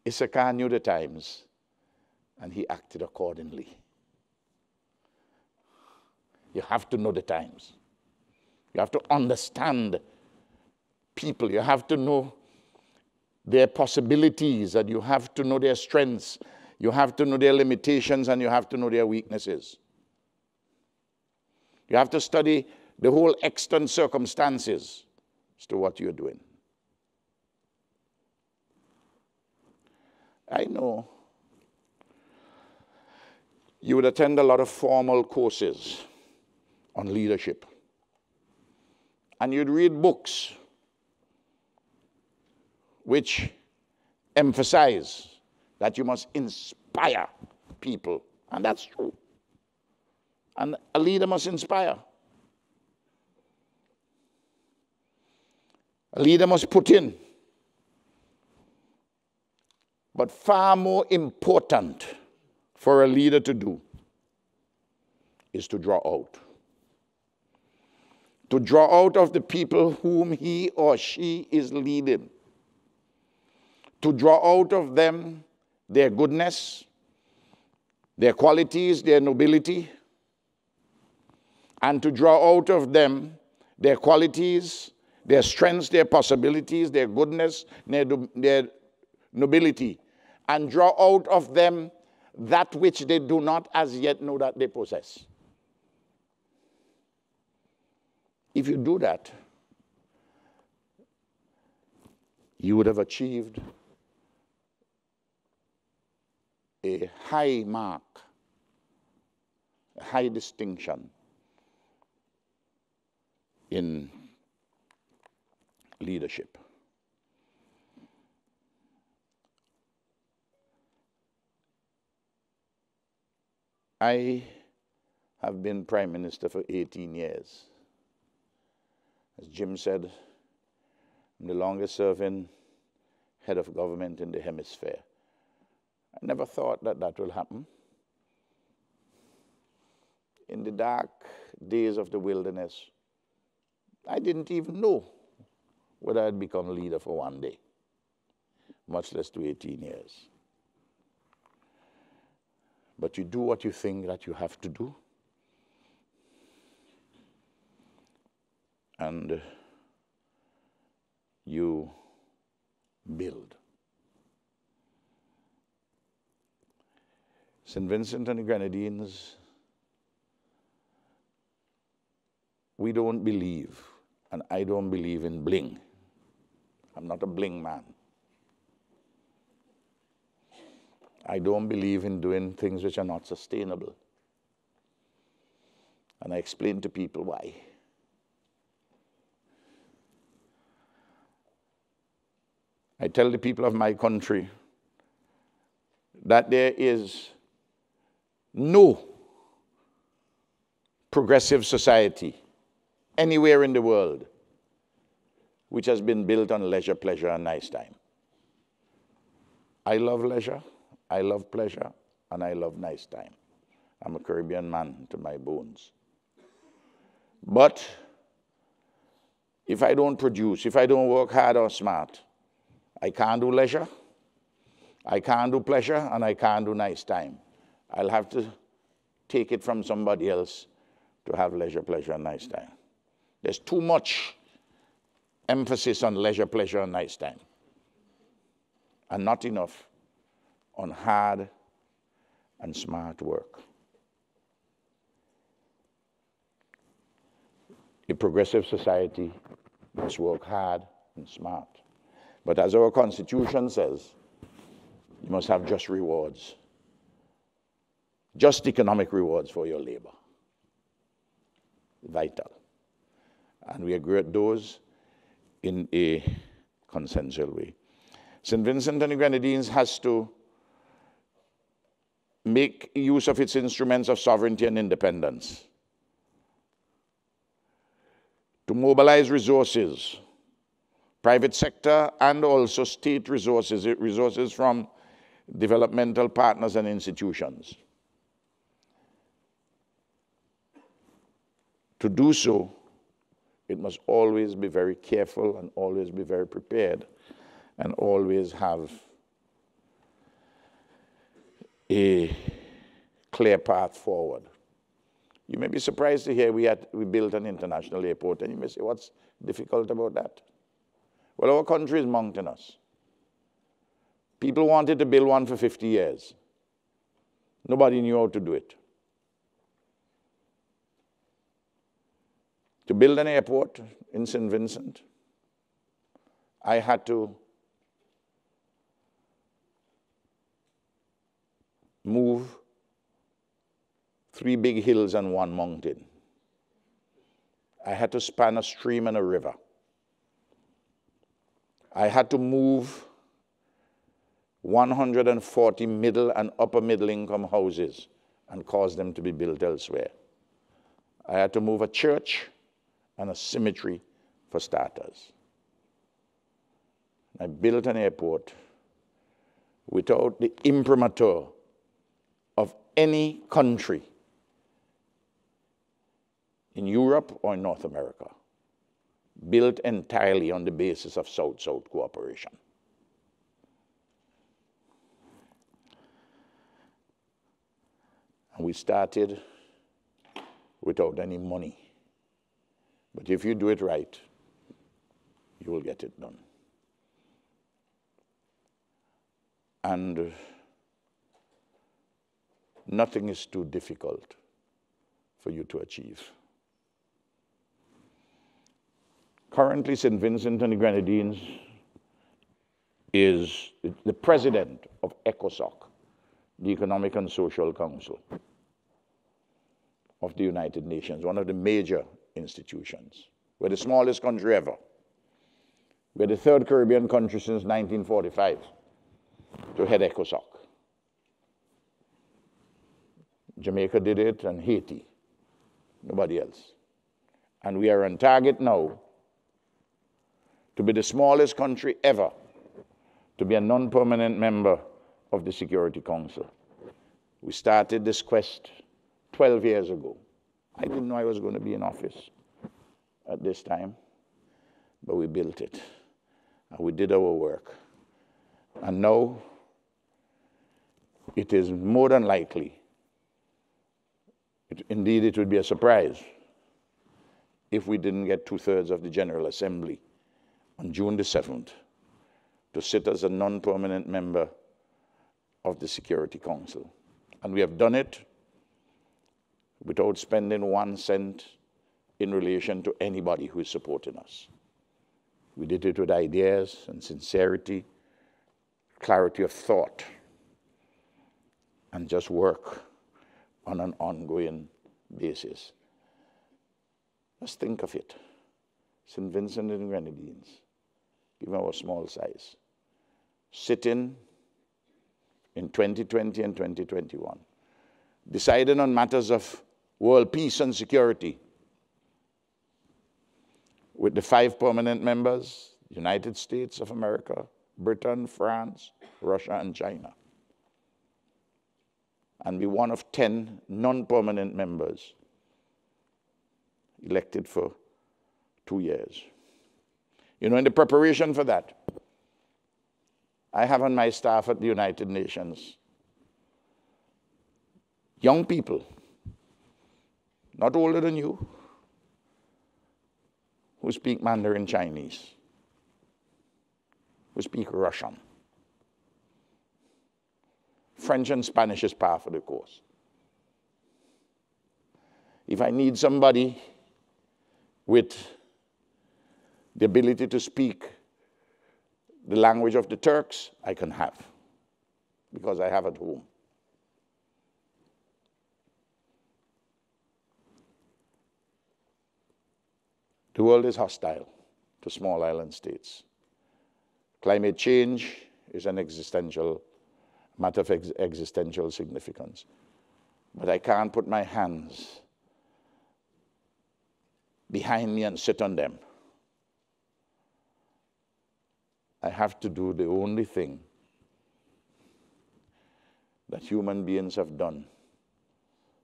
Issachar knew the times, and he acted accordingly. You have to know the times. You have to understand people. You have to know their possibilities, and you have to know their strengths you have to know their limitations and you have to know their weaknesses. You have to study the whole extant circumstances as to what you're doing. I know you would attend a lot of formal courses on leadership. And you'd read books which emphasize that you must inspire people. And that's true. And a leader must inspire. A leader must put in. But far more important for a leader to do is to draw out. To draw out of the people whom he or she is leading. To draw out of them their goodness, their qualities, their nobility, and to draw out of them their qualities, their strengths, their possibilities, their goodness, their, their nobility, and draw out of them that which they do not as yet know that they possess. If you do that, you would have achieved a high mark, a high distinction in leadership. I have been Prime Minister for 18 years. As Jim said, I'm the longest serving head of government in the hemisphere. I never thought that that will happen. In the dark days of the wilderness, I didn't even know whether I'd become a leader for one day, much less to 18 years. But you do what you think that you have to do. and you build. St. Vincent and the Grenadines, we don't believe, and I don't believe in bling. I'm not a bling man. I don't believe in doing things which are not sustainable. And I explain to people why. I tell the people of my country that there is no progressive society anywhere in the world which has been built on leisure, pleasure, and nice time. I love leisure, I love pleasure, and I love nice time. I'm a Caribbean man to my bones. But if I don't produce, if I don't work hard or smart, I can't do leisure, I can't do pleasure, and I can't do nice time. I'll have to take it from somebody else to have leisure, pleasure, and nice time. There's too much emphasis on leisure, pleasure, and nice time, and not enough on hard and smart work. A progressive society must work hard and smart. But as our Constitution says, you must have just rewards, just economic rewards for your labor. Vital. And we agree at those in a consensual way. St. Vincent and the Grenadines has to make use of its instruments of sovereignty and independence to mobilize resources, private sector and also state resources, resources from developmental partners and institutions. To do so, it must always be very careful and always be very prepared and always have a clear path forward. You may be surprised to hear we, had, we built an international airport, and you may say, what's difficult about that? Well, our country is mountainous. People wanted to build one for 50 years. Nobody knew how to do it. To build an airport in St. Vincent, I had to move three big hills and one mountain. I had to span a stream and a river. I had to move 140 middle and upper middle income houses and cause them to be built elsewhere. I had to move a church and a cemetery for starters. I built an airport without the imprimatur of any country in Europe or in North America, built entirely on the basis of South-South cooperation. And we started without any money. But if you do it right, you will get it done. And nothing is too difficult for you to achieve. Currently, St. Vincent and the Grenadines is the president of ECOSOC, the Economic and Social Council of the United Nations, one of the major institutions. We're the smallest country ever. We're the third Caribbean country since 1945 to head ECOSOC. Jamaica did it and Haiti, nobody else. And we are on target now to be the smallest country ever to be a non permanent member of the Security Council. We started this quest 12 years ago. I didn't know I was going to be in office at this time, but we built it and we did our work. And now it is more than likely, it, indeed, it would be a surprise if we didn't get two thirds of the General Assembly on June the 7th to sit as a non permanent member of the Security Council. And we have done it without spending one cent in relation to anybody who is supporting us. We did it with ideas and sincerity, clarity of thought, and just work on an ongoing basis. Just think of it. St. Vincent and Grenadines, given our small size, sitting in 2020 and 2021, deciding on matters of world peace and security with the five permanent members United States of America, Britain, France, Russia, and China. And be one of 10 non permanent members elected for two years. You know, in the preparation for that, I have on my staff at the United Nations young people, not older than you, who speak Mandarin Chinese, who speak Russian. French and Spanish is part of the course. If I need somebody with the ability to speak the language of the Turks, I can have, because I have at home. The world is hostile to small island states. Climate change is an existential matter of ex existential significance. But I can't put my hands behind me and sit on them. I have to do the only thing that human beings have done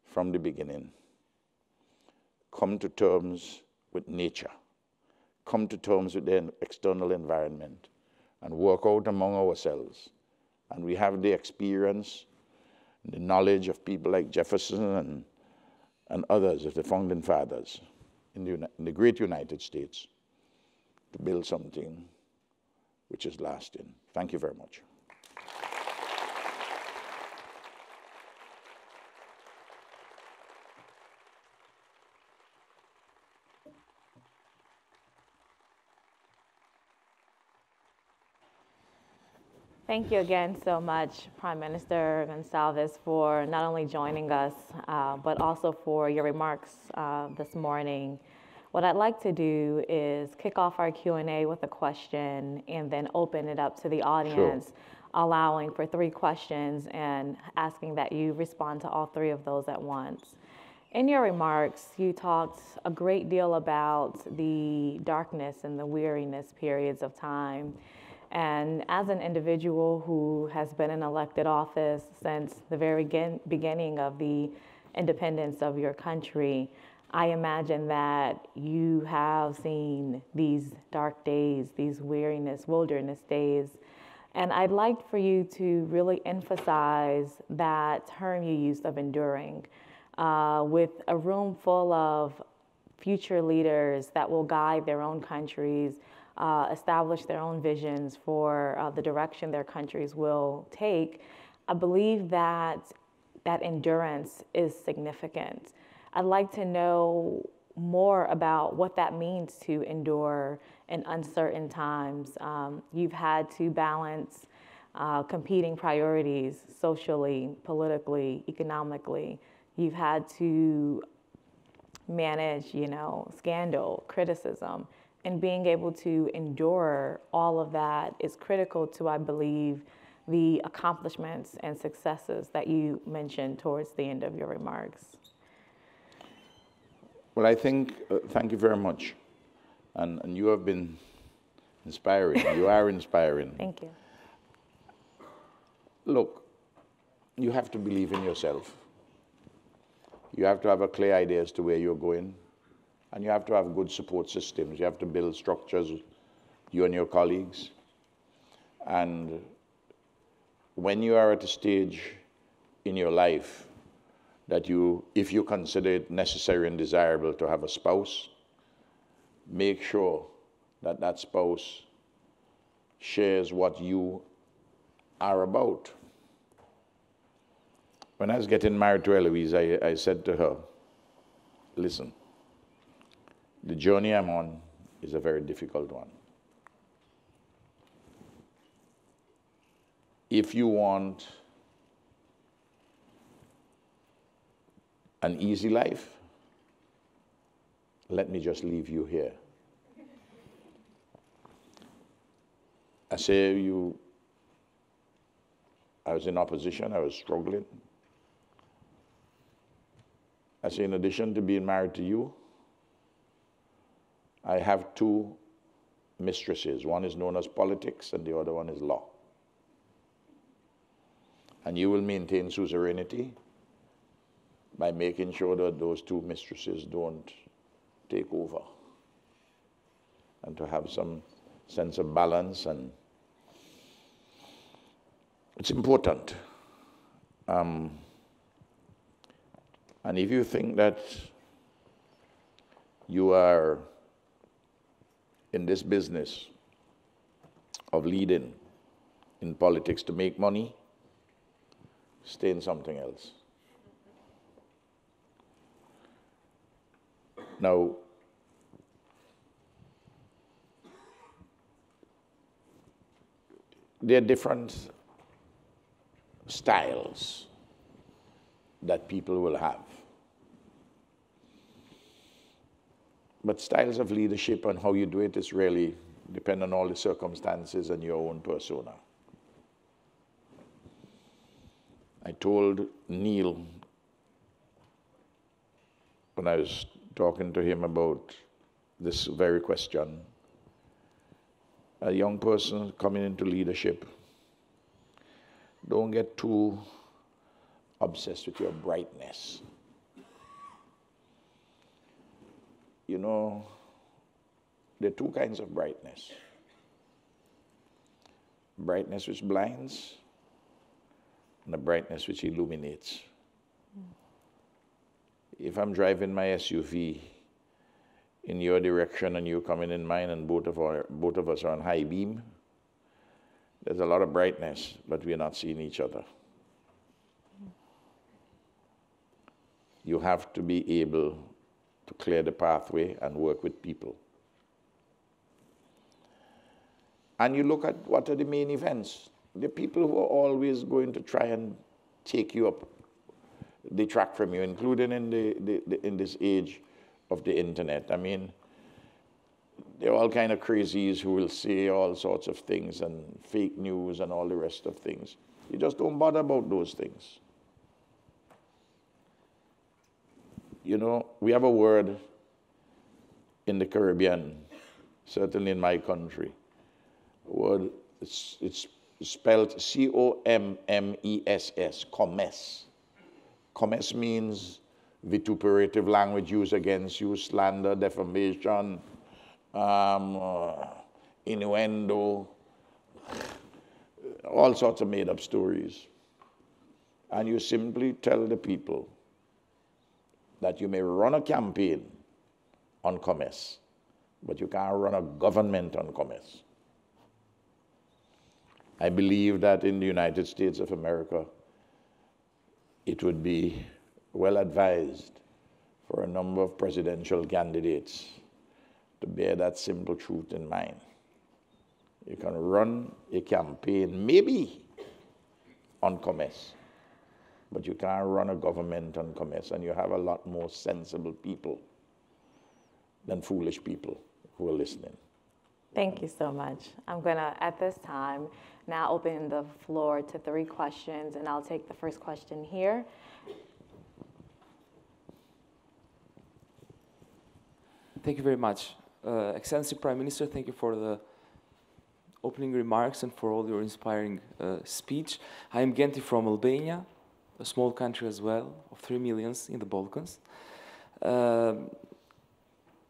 from the beginning come to terms with nature, come to terms with the external environment, and work out among ourselves. And we have the experience, and the knowledge of people like Jefferson and, and others of the founding fathers in the, in the great United States to build something which is lasting. Thank you very much. Thank you again so much, Prime Minister Gonsalves, for not only joining us, uh, but also for your remarks uh, this morning. What I'd like to do is kick off our Q&A with a question and then open it up to the audience, sure. allowing for three questions and asking that you respond to all three of those at once. In your remarks, you talked a great deal about the darkness and the weariness periods of time. And as an individual who has been in elected office since the very beginning of the independence of your country, I imagine that you have seen these dark days, these weariness, wilderness days. And I'd like for you to really emphasize that term you used of enduring. Uh, with a room full of future leaders that will guide their own countries, uh, establish their own visions for uh, the direction their countries will take, I believe that that endurance is significant. I'd like to know more about what that means to endure in uncertain times. Um, you've had to balance uh, competing priorities socially, politically, economically. You've had to manage, you know, scandal, criticism, and being able to endure all of that is critical to, I believe, the accomplishments and successes that you mentioned towards the end of your remarks. Well, I think, uh, thank you very much. And, and you have been inspiring. you are inspiring. Thank you. Look, you have to believe in yourself. You have to have a clear idea as to where you're going. And you have to have good support systems. You have to build structures, you and your colleagues. And when you are at a stage in your life that you, if you consider it necessary and desirable to have a spouse, make sure that that spouse shares what you are about. When I was getting married to Eloise, I, I said to her, listen, the journey I'm on is a very difficult one. If you want an easy life, let me just leave you here. I say you, I was in opposition, I was struggling. I say, in addition to being married to you, I have two mistresses. One is known as politics, and the other one is law. And you will maintain suzerainty by making sure that those two mistresses don't take over and to have some sense of balance and it's important. Um, and if you think that you are in this business of leading in politics to make money, stay in something else. Now, there are different styles that people will have. But styles of leadership and how you do it is really depend on all the circumstances and your own persona. I told Neil when I was talking to him about this very question. A young person coming into leadership, don't get too obsessed with your brightness. You know, there are two kinds of brightness brightness which blinds, and the brightness which illuminates. If I'm driving my SUV in your direction and you're coming in mine, and both of, our, both of us are on high beam, there's a lot of brightness, but we're not seeing each other. You have to be able to clear the pathway and work with people. And you look at what are the main events. The people who are always going to try and take you up, detract from you, including in, the, the, the, in this age of the internet. I mean, there are all kind of crazies who will say all sorts of things and fake news and all the rest of things. You just don't bother about those things. You know, we have a word in the Caribbean, certainly in my country. Word, it's, it's spelled C O M M E S S, commess. Commess means vituperative language used against you, slander, defamation, um, uh, innuendo, all sorts of made up stories. And you simply tell the people that you may run a campaign on commess, but you can't run a government on commess. I believe that in the United States of America, it would be well advised for a number of presidential candidates to bear that simple truth in mind. You can run a campaign, maybe on commess, but you can't run a government on commess, and you have a lot more sensible people than foolish people who are listening. Thank you so much. I'm going to, at this time, now open the floor to three questions, and I'll take the first question here. Thank you very much. Uh, Excellency Prime Minister, thank you for the opening remarks and for all your inspiring uh, speech. I am Genti from Albania, a small country as well, of 3 millions in the Balkans. Uh,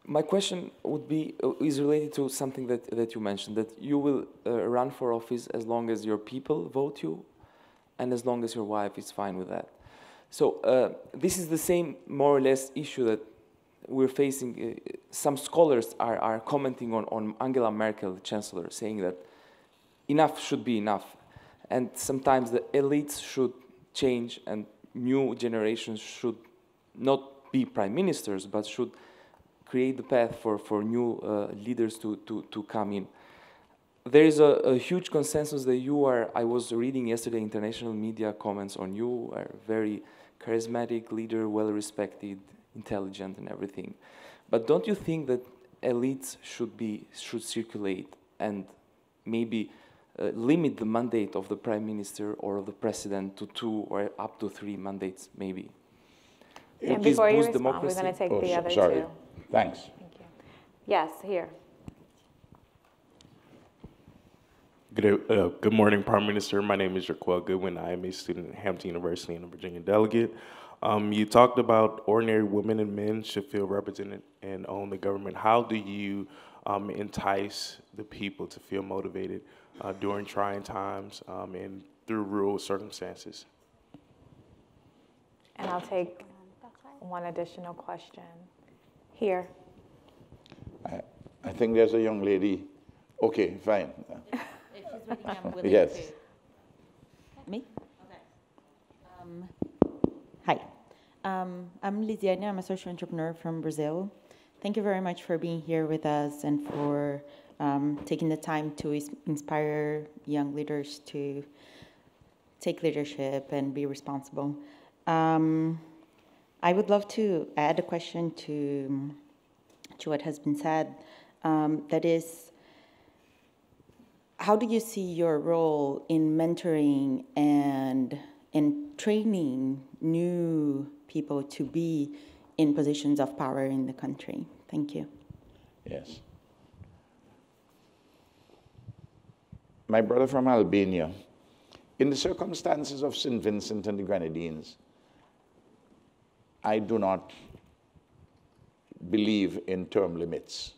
my question would be uh, is related to something that, that you mentioned that you will uh, run for office as long as your people vote you and as long as your wife is fine with that. So uh, this is the same more or less issue that we're facing, uh, some scholars are, are commenting on, on Angela Merkel, the chancellor, saying that enough should be enough. And sometimes the elites should change and new generations should not be prime ministers, but should create the path for, for new uh, leaders to, to, to come in. There is a, a, huge consensus that you are, I was reading yesterday international media comments on you, are very charismatic leader, well respected, intelligent and everything. But don't you think that elites should be, should circulate and maybe limit the mandate of the prime minister or of the president to two or up to three mandates, maybe? And before you respond, democracy? we're going to take oh, the other sorry. two. Thanks. Thank you. Yes, here. Good, uh, good morning, Prime Minister. My name is Jaquel Goodwin. I am a student at Hampton University and a Virginia delegate. Um, you talked about ordinary women and men should feel represented and own the government. How do you um, entice the people to feel motivated uh, during trying times um, and through rural circumstances? And I'll take one additional question. Here. I, I think there's a young lady. Okay, fine. [LAUGHS] yes. Me? Okay. Um, hi. Um, I'm Lisiane. I'm a social entrepreneur from Brazil. Thank you very much for being here with us and for um, taking the time to inspire young leaders to take leadership and be responsible. Um, I would love to add a question to, to what has been said. Um, that is, how do you see your role in mentoring and in training new people to be in positions of power in the country? Thank you. Yes. My brother from Albania, in the circumstances of St. Vincent and the Grenadines, I do not believe in term limits.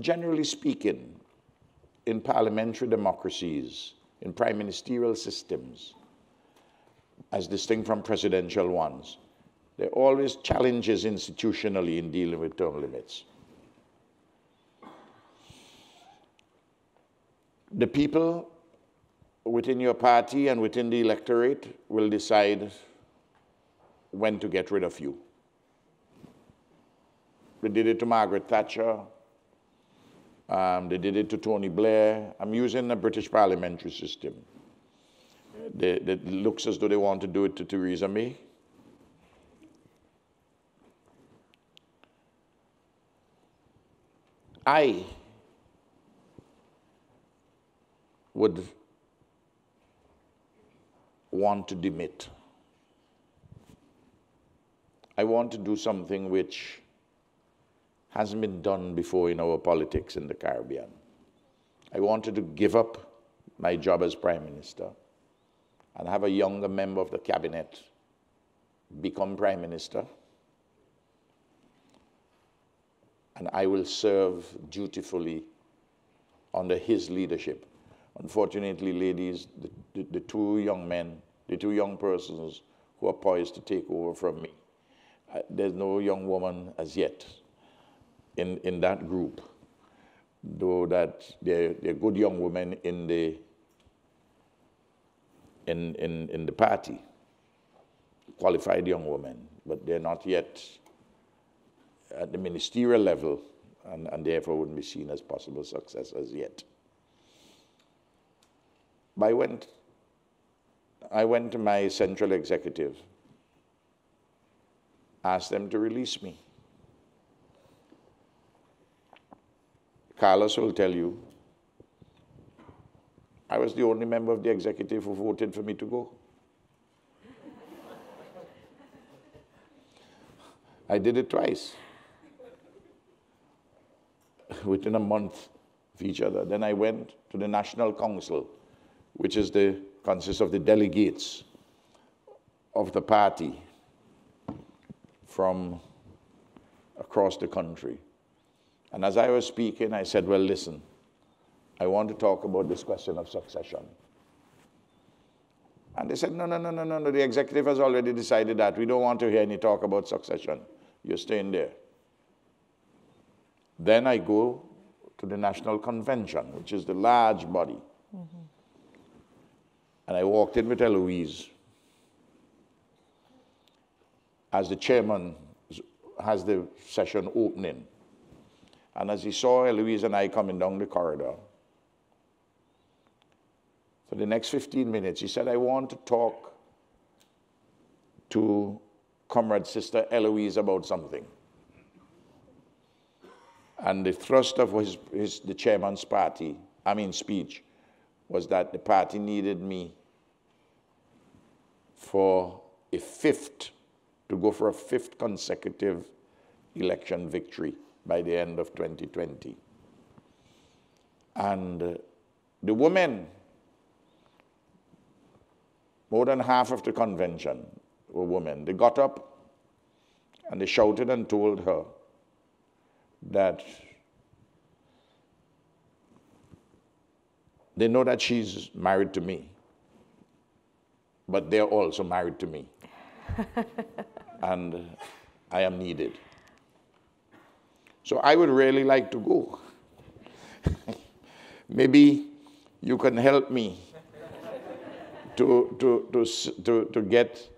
Generally speaking, in parliamentary democracies, in prime ministerial systems, as distinct from presidential ones, there are always challenges institutionally in dealing with term limits. The people within your party and within the electorate will decide when to get rid of you. They did it to Margaret Thatcher. Um, they did it to Tony Blair. I'm using the British parliamentary system. it looks as though they want to do it to Theresa May. I would want to demit I want to do something which hasn't been done before in our politics in the Caribbean. I wanted to give up my job as Prime Minister and have a younger member of the cabinet become Prime Minister. And I will serve dutifully under his leadership. Unfortunately, ladies, the, the, the two young men, the two young persons who are poised to take over from me there's no young woman as yet in, in that group, though that they're, they're good young women in the, in, in, in the party, qualified young women, but they're not yet at the ministerial level and, and therefore wouldn't be seen as possible successors yet. I went, I went to my central executive asked them to release me. Carlos will tell you, I was the only member of the executive who voted for me to go. [LAUGHS] I did it twice [LAUGHS] within a month of each other. Then I went to the National Council, which is the consists of the delegates of the party from across the country. And as I was speaking, I said, Well, listen, I want to talk about this question of succession. And they said, No, no, no, no, no, no. The executive has already decided that. We don't want to hear any talk about succession. You're staying there. Then I go to the National Convention, which is the large body. Mm-hmm. And I walked in with Eloise as the chairman has the session opening. And as he saw Eloise and I coming down the corridor, for the next 15 minutes, he said, I want to talk to comrade sister Eloise about something. And the thrust of his, his, the chairman's party, I mean speech, was that the party needed me for a fifth, to go for a fifth consecutive election victory by the end of 2020. And uh, the women, more than half of the convention were women. They got up and they shouted and told her that they know that she's married to me, but they're also married to me. [LAUGHS] and I am needed. So I would really like to go. [LAUGHS] Maybe you can help me to, to, to, to, to get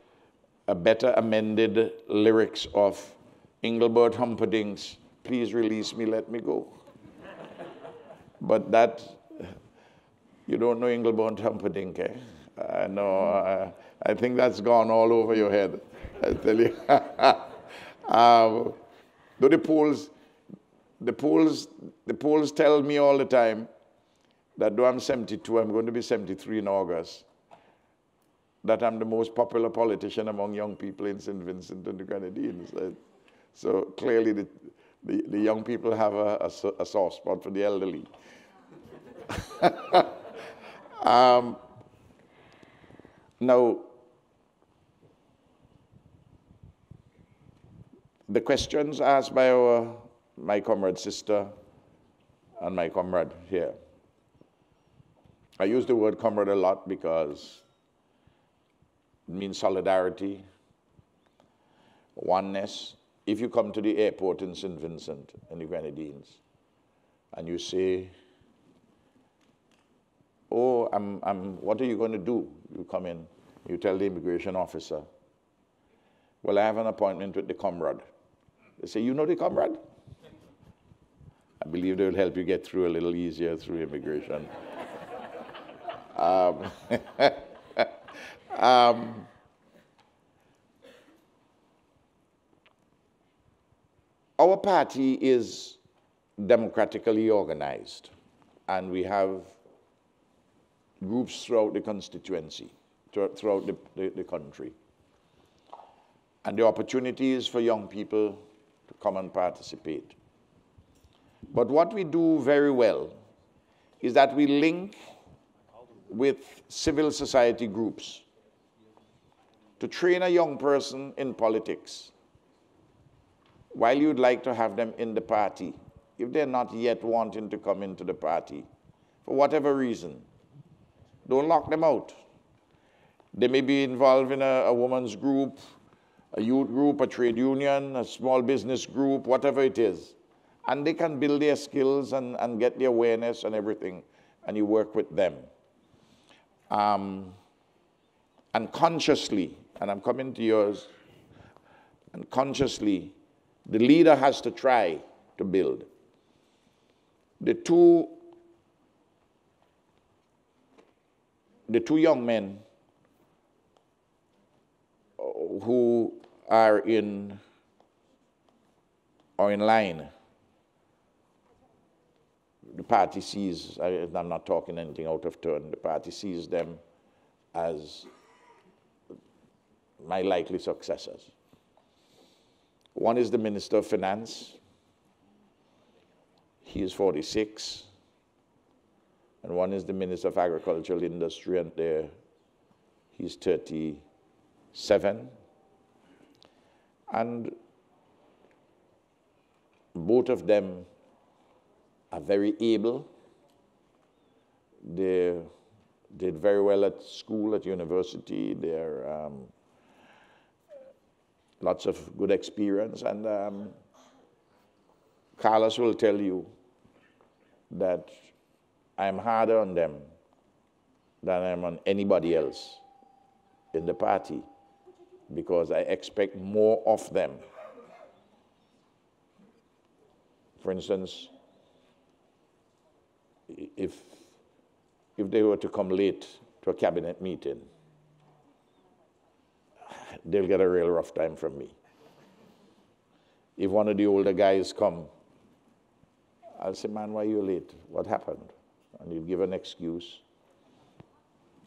a better amended lyrics of Engelbert Humperdinck's Please Release Me, Let Me Go. but that, you don't know Engelbert Humperdinck, eh? I know, uh, I think that's gone all over your head, I tell you. [LAUGHS] um, though the polls, the polls, the polls tell me all the time that though I'm 72, I'm going to be 73 in August, that I'm the most popular politician among young people in St. Vincent and the Grenadines. So clearly the, the, the young people have a, a, a, soft spot for the elderly. [LAUGHS] um, now, the questions asked by our my comrade sister and my comrade here. I use the word comrade a lot because it means solidarity, oneness. If you come to the airport in St. Vincent and the Grenadines and you say, Oh, I'm, I'm, what are you going to do? You come in, you tell the immigration officer, Well, I have an appointment with the comrade. They say, You know the comrade? I believe they will help you get through a little easier through immigration. [LAUGHS] um, [LAUGHS] um, our party is democratically organized, and we have groups throughout the constituency, throughout the, the, the country. And the opportunities for young people to come and participate. But what we do very well is that we link with civil society groups to train a young person in politics while you'd like to have them in the party, if they're not yet wanting to come into the party, for whatever reason, don't lock them out. They may be involved in a, a woman's group, a youth group, a trade union, a small business group, whatever it is and they can build their skills and, and get the awareness and everything, and you work with them. Um, and consciously, and I'm coming to yours, and consciously, the leader has to try to build. The two, the two young men uh, who are in or in line the party sees, I, am not talking anything out of turn, the party sees them as my likely successors. One is the Minister of Finance. He is 46. And one is the Minister of Agricultural Industry, and there he's 37. And both of them are very able. They did very well at school, at university. They're, um, lots of good experience, and um, Carlos will tell you that I'm harder on them than I'm on anybody else in the party because I expect more of them. For instance, if, if they were to come late to a cabinet meeting, they'll get a real rough time from me. If one of the older guys come, I'll say, man, why are you late? What happened? And he'll give an excuse.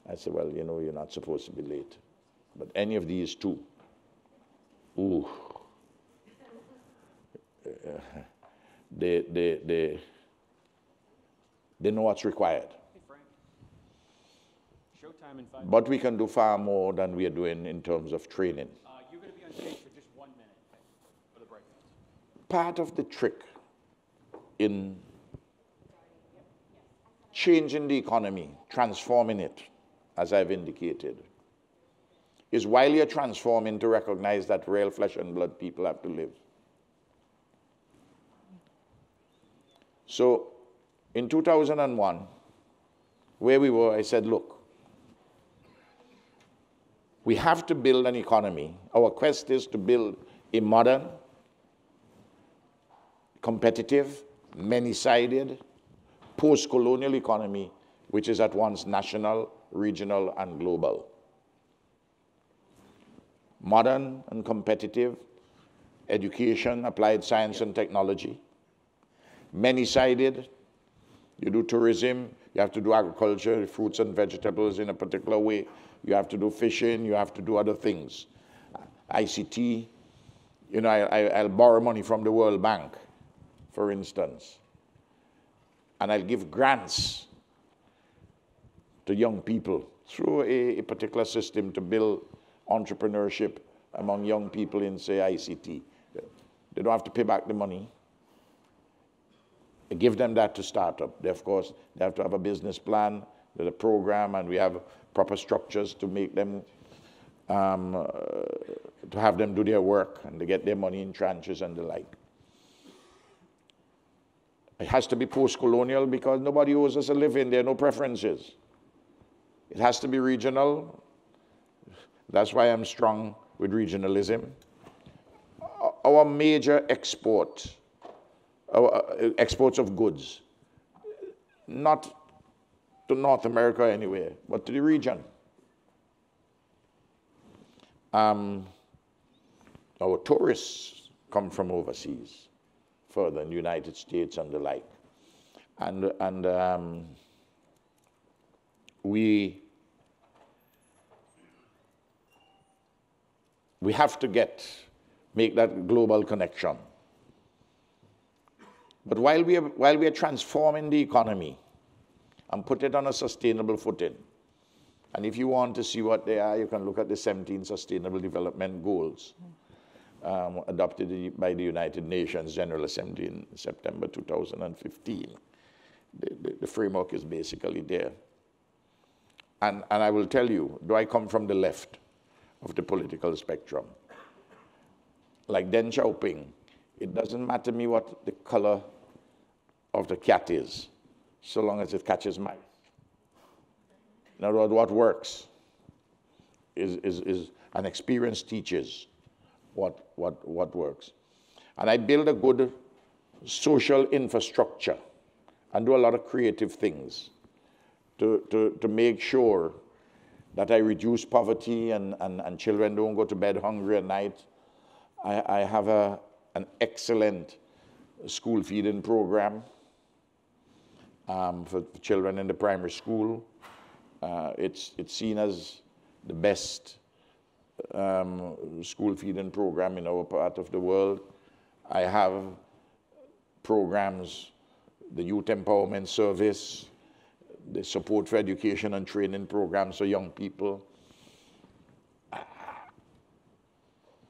I say, well, you know, you're not supposed to be late. But any of these two, ooh, [LAUGHS] they, they, they, they know what's required. Showtime in five. But we can do far more than we are doing in terms of training. Uh, you're going to be on stage for just one minute for the breakout. Part of the trick in changing the economy, transforming it, as I've indicated, is while you're transforming to recognize that real flesh and blood people have to live. So in 2001, where we were, I said, look, we have to build an economy. Our quest is to build a modern, competitive, many sided, post colonial economy, which is at once national, regional, and global. Modern and competitive, education, applied science and technology, many sided. You do tourism, you have to do agriculture, fruits and vegetables in a particular way. You have to do fishing, you have to do other things. ICT, you know, I, will borrow money from the World Bank, for instance, and I'll give grants to young people through a, a particular system to build entrepreneurship among young people in, say, ICT. They don't have to pay back the money give them that to start up. They, of course, they have to have a business plan, there's a program, and we have proper structures to make them, um, uh, to have them do their work and to get their money in tranches and the like. It has to be post-colonial because nobody owes us a living. There are no preferences. It has to be regional. That's why I'm strong with regionalism. Our major export uh, exports of goods, not to North America anywhere, but to the region. Um, our tourists come from overseas, further in the United States and the like. And, and um, we, we have to get, make that global connection. But while we, are, while we are transforming the economy and put it on a sustainable footing, and if you want to see what they are, you can look at the 17 Sustainable Development Goals um, adopted by the United Nations General Assembly in September 2015. The, the, the framework is basically there. And, and I will tell you, do I come from the left of the political spectrum? Like Deng Xiaoping, it doesn't matter me what the color of the cat is, so long as it catches mice. In other words, what works is, is, is an experience teaches what, what, what works. And I build a good social infrastructure and do a lot of creative things to, to, to make sure that I reduce poverty and, and, and children don't go to bed hungry at night. I, I have a, an excellent school feeding program um, for, for, children in the primary school. Uh, it's, it's seen as the best um, school feeding program in our part of the world. I have programs, the Youth Empowerment Service, the Support for Education and Training programs for young people.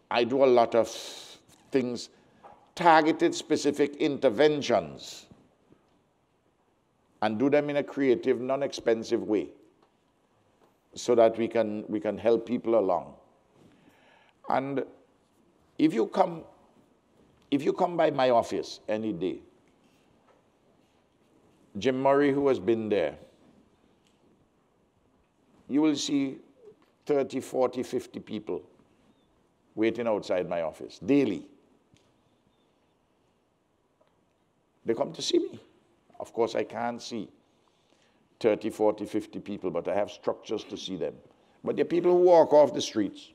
I do a lot of things, targeted specific interventions, and do them in a creative, non-expensive way so that we can, we can help people along. And If you come, if you come by my office any day, Jim Murray, who has been there, you will see 30, 40, 50 people waiting outside my office daily. They come to see me. Of course, I can't see 30, 40, 50 people, but I have structures to see them. But there are people who walk off the streets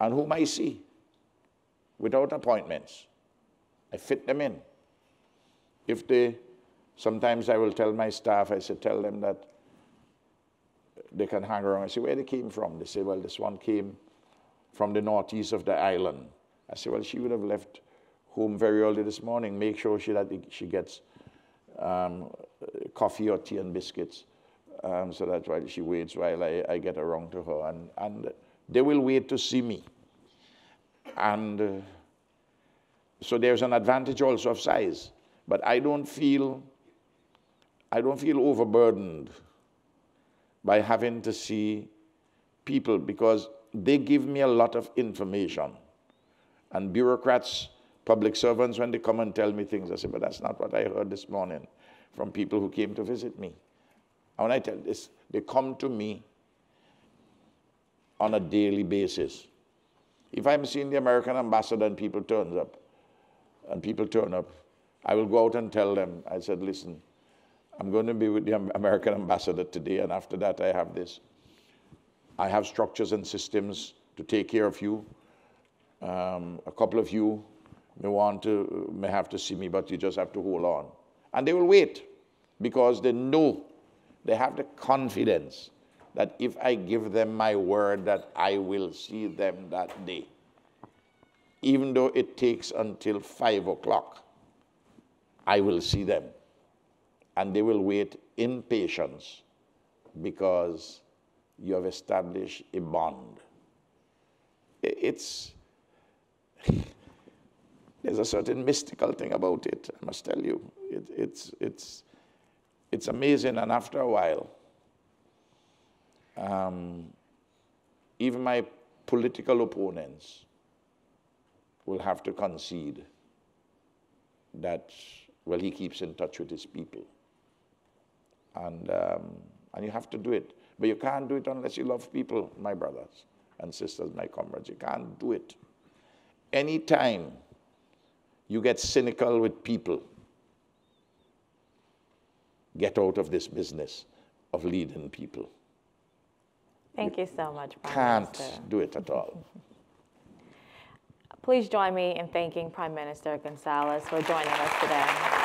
and whom I see without appointments. I fit them in. If they, sometimes I will tell my staff, I say, tell them that they can hang around. I say, where they came from? They say, well, this one came from the northeast of the island. I say, well, she would have left home very early this morning. Make sure she, that she gets um, coffee or tea and biscuits. Um, so that while she waits while I, I get around to her. And, and they will wait to see me. And uh, so there's an advantage also of size. But I don't feel, I don't feel overburdened by having to see people because they give me a lot of information. And bureaucrats, public servants, when they come and tell me things, I say, but that's not what I heard this morning from people who came to visit me. And when I tell this, they come to me on a daily basis. If I'm seeing the American ambassador and people turns up, and people turn up, I will go out and tell them, I said, listen, I'm going to be with the American ambassador today, and after that I have this. I have structures and systems to take care of you. Um, a couple of you may want to, may have to see me, but you just have to hold on. And they will wait because they know, they have the confidence that if I give them my word that I will see them that day, even though it takes until five o'clock, I will see them. And they will wait in patience because you have established a bond. It's, [LAUGHS] there's a certain mystical thing about it, I must tell you. It, it's, it's, it's amazing, and after a while, um, even my political opponents will have to concede that, well, he keeps in touch with his people. And, um, and you have to do it. But you can't do it unless you love people, my brothers and sisters, my comrades. You can't do it. Anytime you get cynical with people, get out of this business of leading people. Thank you so much, Prime Can't Minister. do it at all. [LAUGHS] Please join me in thanking Prime Minister Gonsalves for joining us today.